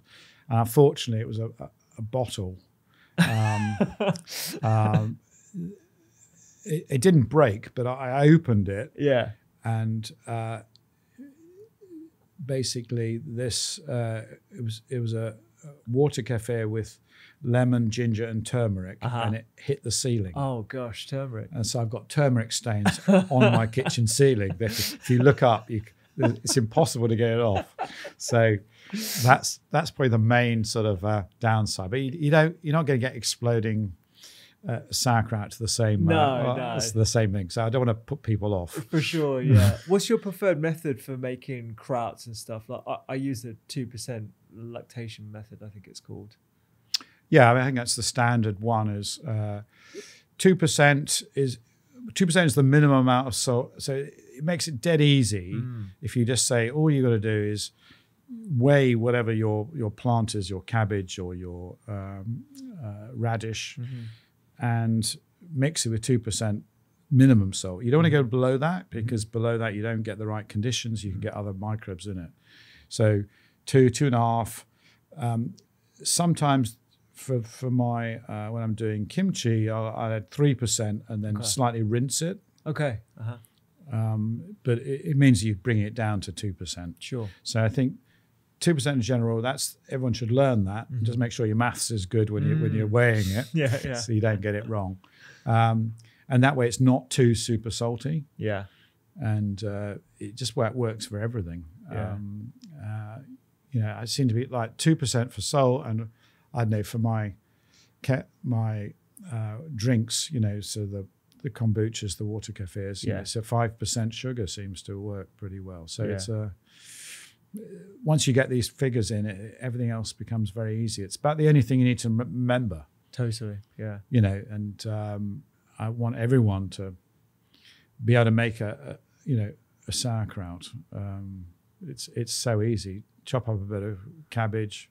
unfortunately, it was a, a, a bottle. Um, um, it, it didn't break, but I, I opened it Yeah. and uh, basically this uh, it was it was a water kefir with lemon, ginger, and turmeric, Uh-huh. and it hit the ceiling. Oh gosh, turmeric. And so I've got turmeric stains on my kitchen ceiling. If you look up, you, it's impossible to get it off. So that's that's probably the main sort of uh, downside. But you, you don't you're not going to get exploding uh, sauerkraut to the same. No, uh, no. it's the same thing. So I don't want to put people off. For sure, yeah. What's your preferred method for making krauts and stuff? Like I, I use the two percent lactation method. I think it's called. Yeah, I, mean, I think that's the standard one. Is uh, two percent is two percent is the minimum amount of salt. So it makes it dead easy if you just say all you got to do is weigh whatever your your plant is, your cabbage or your um, uh, radish, and mix it with two percent minimum salt. You don't want to go below that because below that you don't get the right conditions. You can get other microbes in it. So two, two and a half. Um, sometimes for for my uh, when I'm doing kimchi, I'll, I'll add three percent and then Okay. slightly rinse it. Okay. Uh-huh. Um, but it, it means you bring it down to two percent. Sure. So I think two percent in general. That's everyone should learn that. Just make sure your maths is good when you when you're weighing it, Yeah. Yeah. so you don't get it wrong. Um, and that way, it's not too super salty, Yeah. and uh, it just works for everything. Yeah. Um, uh, you know, I seem to be like two percent for salt, and I don't know for my my uh, drinks. You know, so the the kombuchas, the water. You Yeah. know, so five percent sugar seems to work pretty well. So Yeah. it's a once you get these figures in, it, everything else becomes very easy. It's about the only thing you need to remember, Totally. Yeah. you know. And um, I want everyone to be able to make a, a you know a sauerkraut. Um, it's it's so easy. Chop up a bit of cabbage,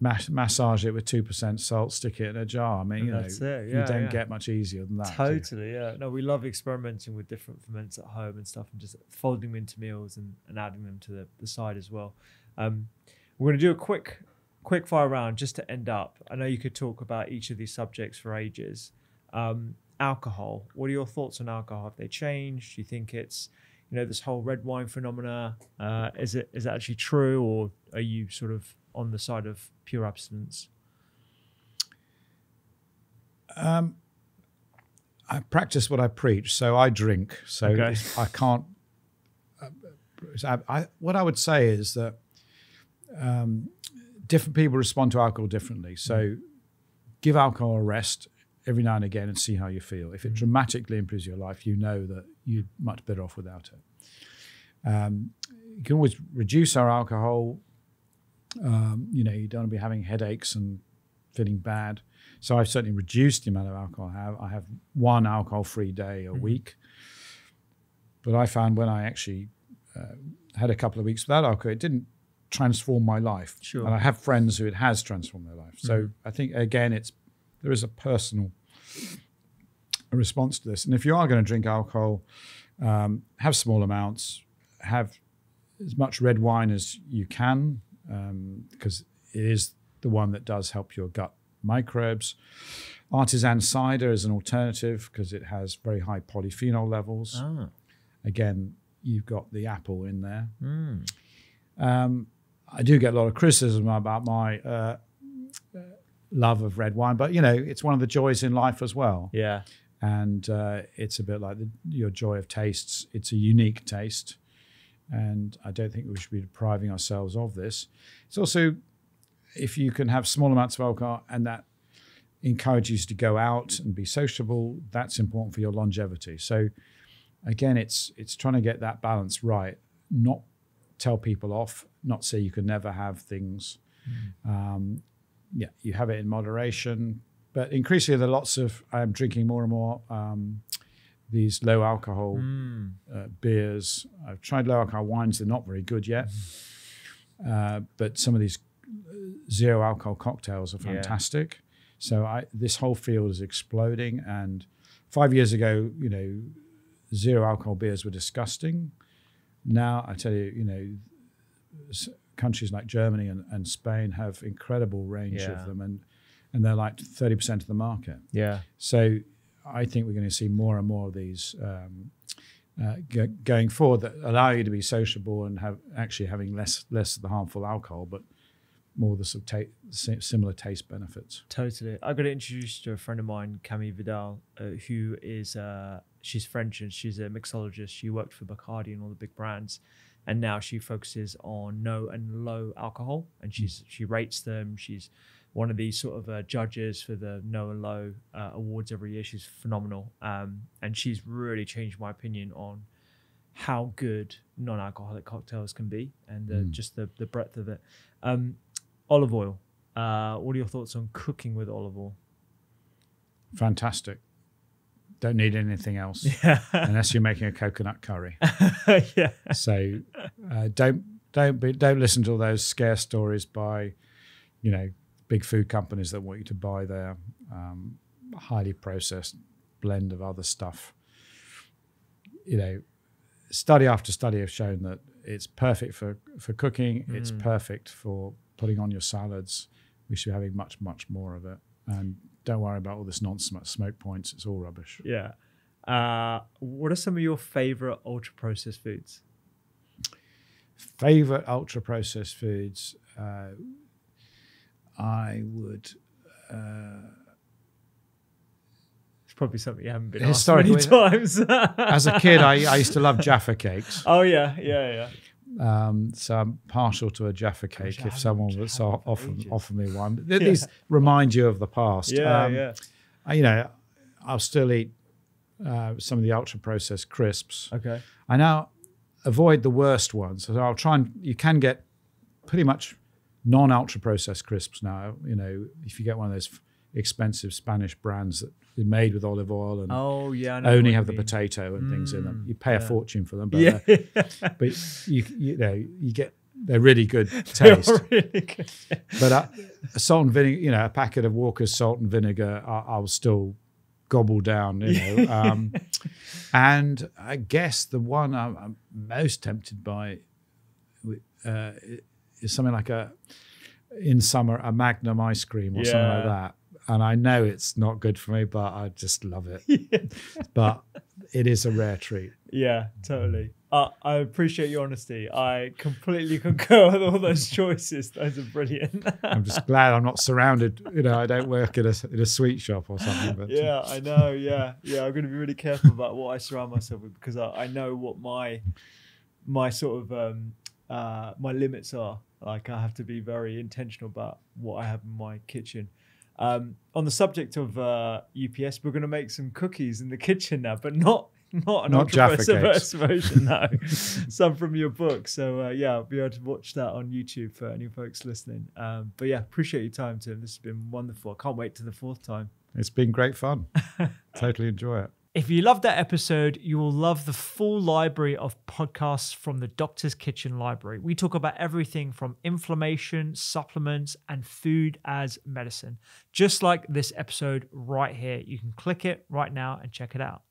mas- massage it with two percent salt, stick it in a jar. I mean, And you know, it. you don't yeah. get much easier than that. Totally, yeah. No, we love experimenting with different ferments at home and stuff and just folding them into meals and, and adding them to the, the side as well. Um, we're going to do a quick quick fire round just to end up. I know you could talk about each of these subjects for ages. Um, alcohol. What are your thoughts on alcohol? Have they changed? Do you think it's you know this whole red wine phenomena? Uh, is it is it actually true, or are you sort of on the side of pure abstinence? Um, I practice what I preach, so I drink. So Okay. I can't. uh, I, I, what I would say is that um, different people respond to alcohol differently. So give alcohol a rest every now and again and see how you feel. If it dramatically improves your life, you know that you're much better off without it. Um, you can always reduce our alcohol. Um, you know, you don't want to be having headaches and feeling bad. So I've certainly reduced the amount of alcohol I have. I have one alcohol-free day a week. But I found when I actually uh, had a couple of weeks without alcohol, it didn't transform my life. Sure. And I have friends who it has transformed their life. So I think again, it's there is a personal response to this. And if you are going to drink alcohol, um, have small amounts, have as much red wine as you can because it is the one that does help your gut microbes. Artisan cider is an alternative because it has very high polyphenol levels. Ah. Again, you've got the apple in there. Mm. Um, I do get a lot of criticism about my uh, love of red wine, but you know, it's one of the joys in life as well. Yeah. And uh, it's a bit like the, your joy of tastes. It's a unique taste, and I don't think we should be depriving ourselves of this. It's also if you can have small amounts of alcohol and that encourages you to go out and be sociable, that's important for your longevity. So again, it's it's trying to get that balance right, not tell people off, not say you can never have things. Um, yeah, you have it in moderation, but increasingly there are lots of. I'm drinking more and more um, these low alcohol Mm. uh, beers. I've tried low alcohol wines; they're not very good yet. Uh, but some of these uh, zero alcohol cocktails are Yeah. fantastic. So I, this whole field is exploding. And five years ago, you know, zero alcohol beers were disgusting. Now I tell you, you know, countries like Germany and, and Spain have incredible range Yeah. of them, and and they're like thirty percent of the market. Yeah. So I think we're going to see more and more of these um, uh, go, going forward that allow you to be sociable and have actually having less less of the harmful alcohol, but more the sort of ta- similar taste benefits. Totally. I got introduced to a friend of mine, Camille Vidal, uh, who is uh, she's French and she's a mixologist. She worked for Bacardi and all the big brands, and now she focuses on no and low alcohol, and she's she rates them. She's one of these sort of uh, judges for the no and low uh, awards every year. She's phenomenal, um, and she's really changed my opinion on how good non-alcoholic cocktails can be and the, Mm. just the the breadth of it. Um, olive oil. Uh, what are your thoughts on cooking with olive oil? Fantastic. Don't need anything else Yeah, unless you're making a coconut curry. yeah, So uh, don't don't be, don't listen to all those scare stories by you know big food companies that want you to buy their um, highly processed blend of other stuff. You know, study after study have shown that it's perfect for for cooking. It's Mm. perfect for putting on your salads. We should be having much much more of it. And don't worry about all this nonsense about smoke points. It's all rubbish. yeah. Uh, what are some of your favorite ultra processed foods? favorite ultra processed foods uh, i would It's probably something you haven't been asked many times. as a kid I, I used to love jaffa cakes oh yeah, yeah, yeah. Um, so i'm partial to a jaffa Gosh, cake if someone would so offer, offer me one Th- these remind you of the past Yeah, Um, yeah. You know i'll still eat uh, some of the ultra processed crisps Okay. I now avoid the worst ones. So I'll try and you can get pretty much non ultra processed crisps now. You know, if you get one of those expensive Spanish brands that are made with olive oil and Oh yeah. Only have the potato and things in them, Mm, you pay a fortune for them. But, Yeah. uh, but you, you know, you get they're really good taste. really good. but uh, a salt and vinegar, you know, a packet of Walkers salt and vinegar, I, I'll still gobble down, you know. Um, and I guess the one I'm, I'm most tempted by uh, is something like a in summer a Magnum ice cream or something like that. And I know it's not good for me, but I just love it. But it is a rare treat. Yeah, totally. Uh, I appreciate your honesty. I completely concur with all those choices. Those are brilliant. I'm just glad I'm not surrounded. You know, I don't work at a in a sweet shop or something. But yeah, I know. Yeah, yeah. I'm going to be really careful about what I surround myself with because I, I know what my my sort of um, uh, my limits are. Like I have to be very intentional about what I have in my kitchen. Um, on the subject of uh, UPS, we're going to make some cookies in the kitchen now, but not not an Not Jaffa version. No, some from your book. So uh, yeah, I'll be able to watch that on YouTube for any folks listening. Um, but yeah, appreciate your time, Tim. This has been wonderful. I can't wait to the fourth time. it's been great fun. totally enjoy it. If you loved that episode, you will love the full library of podcasts from the Doctor's Kitchen Library. We talk about everything from inflammation, supplements, and food as medicine. Just like this episode right here. You can click it right now and check it out.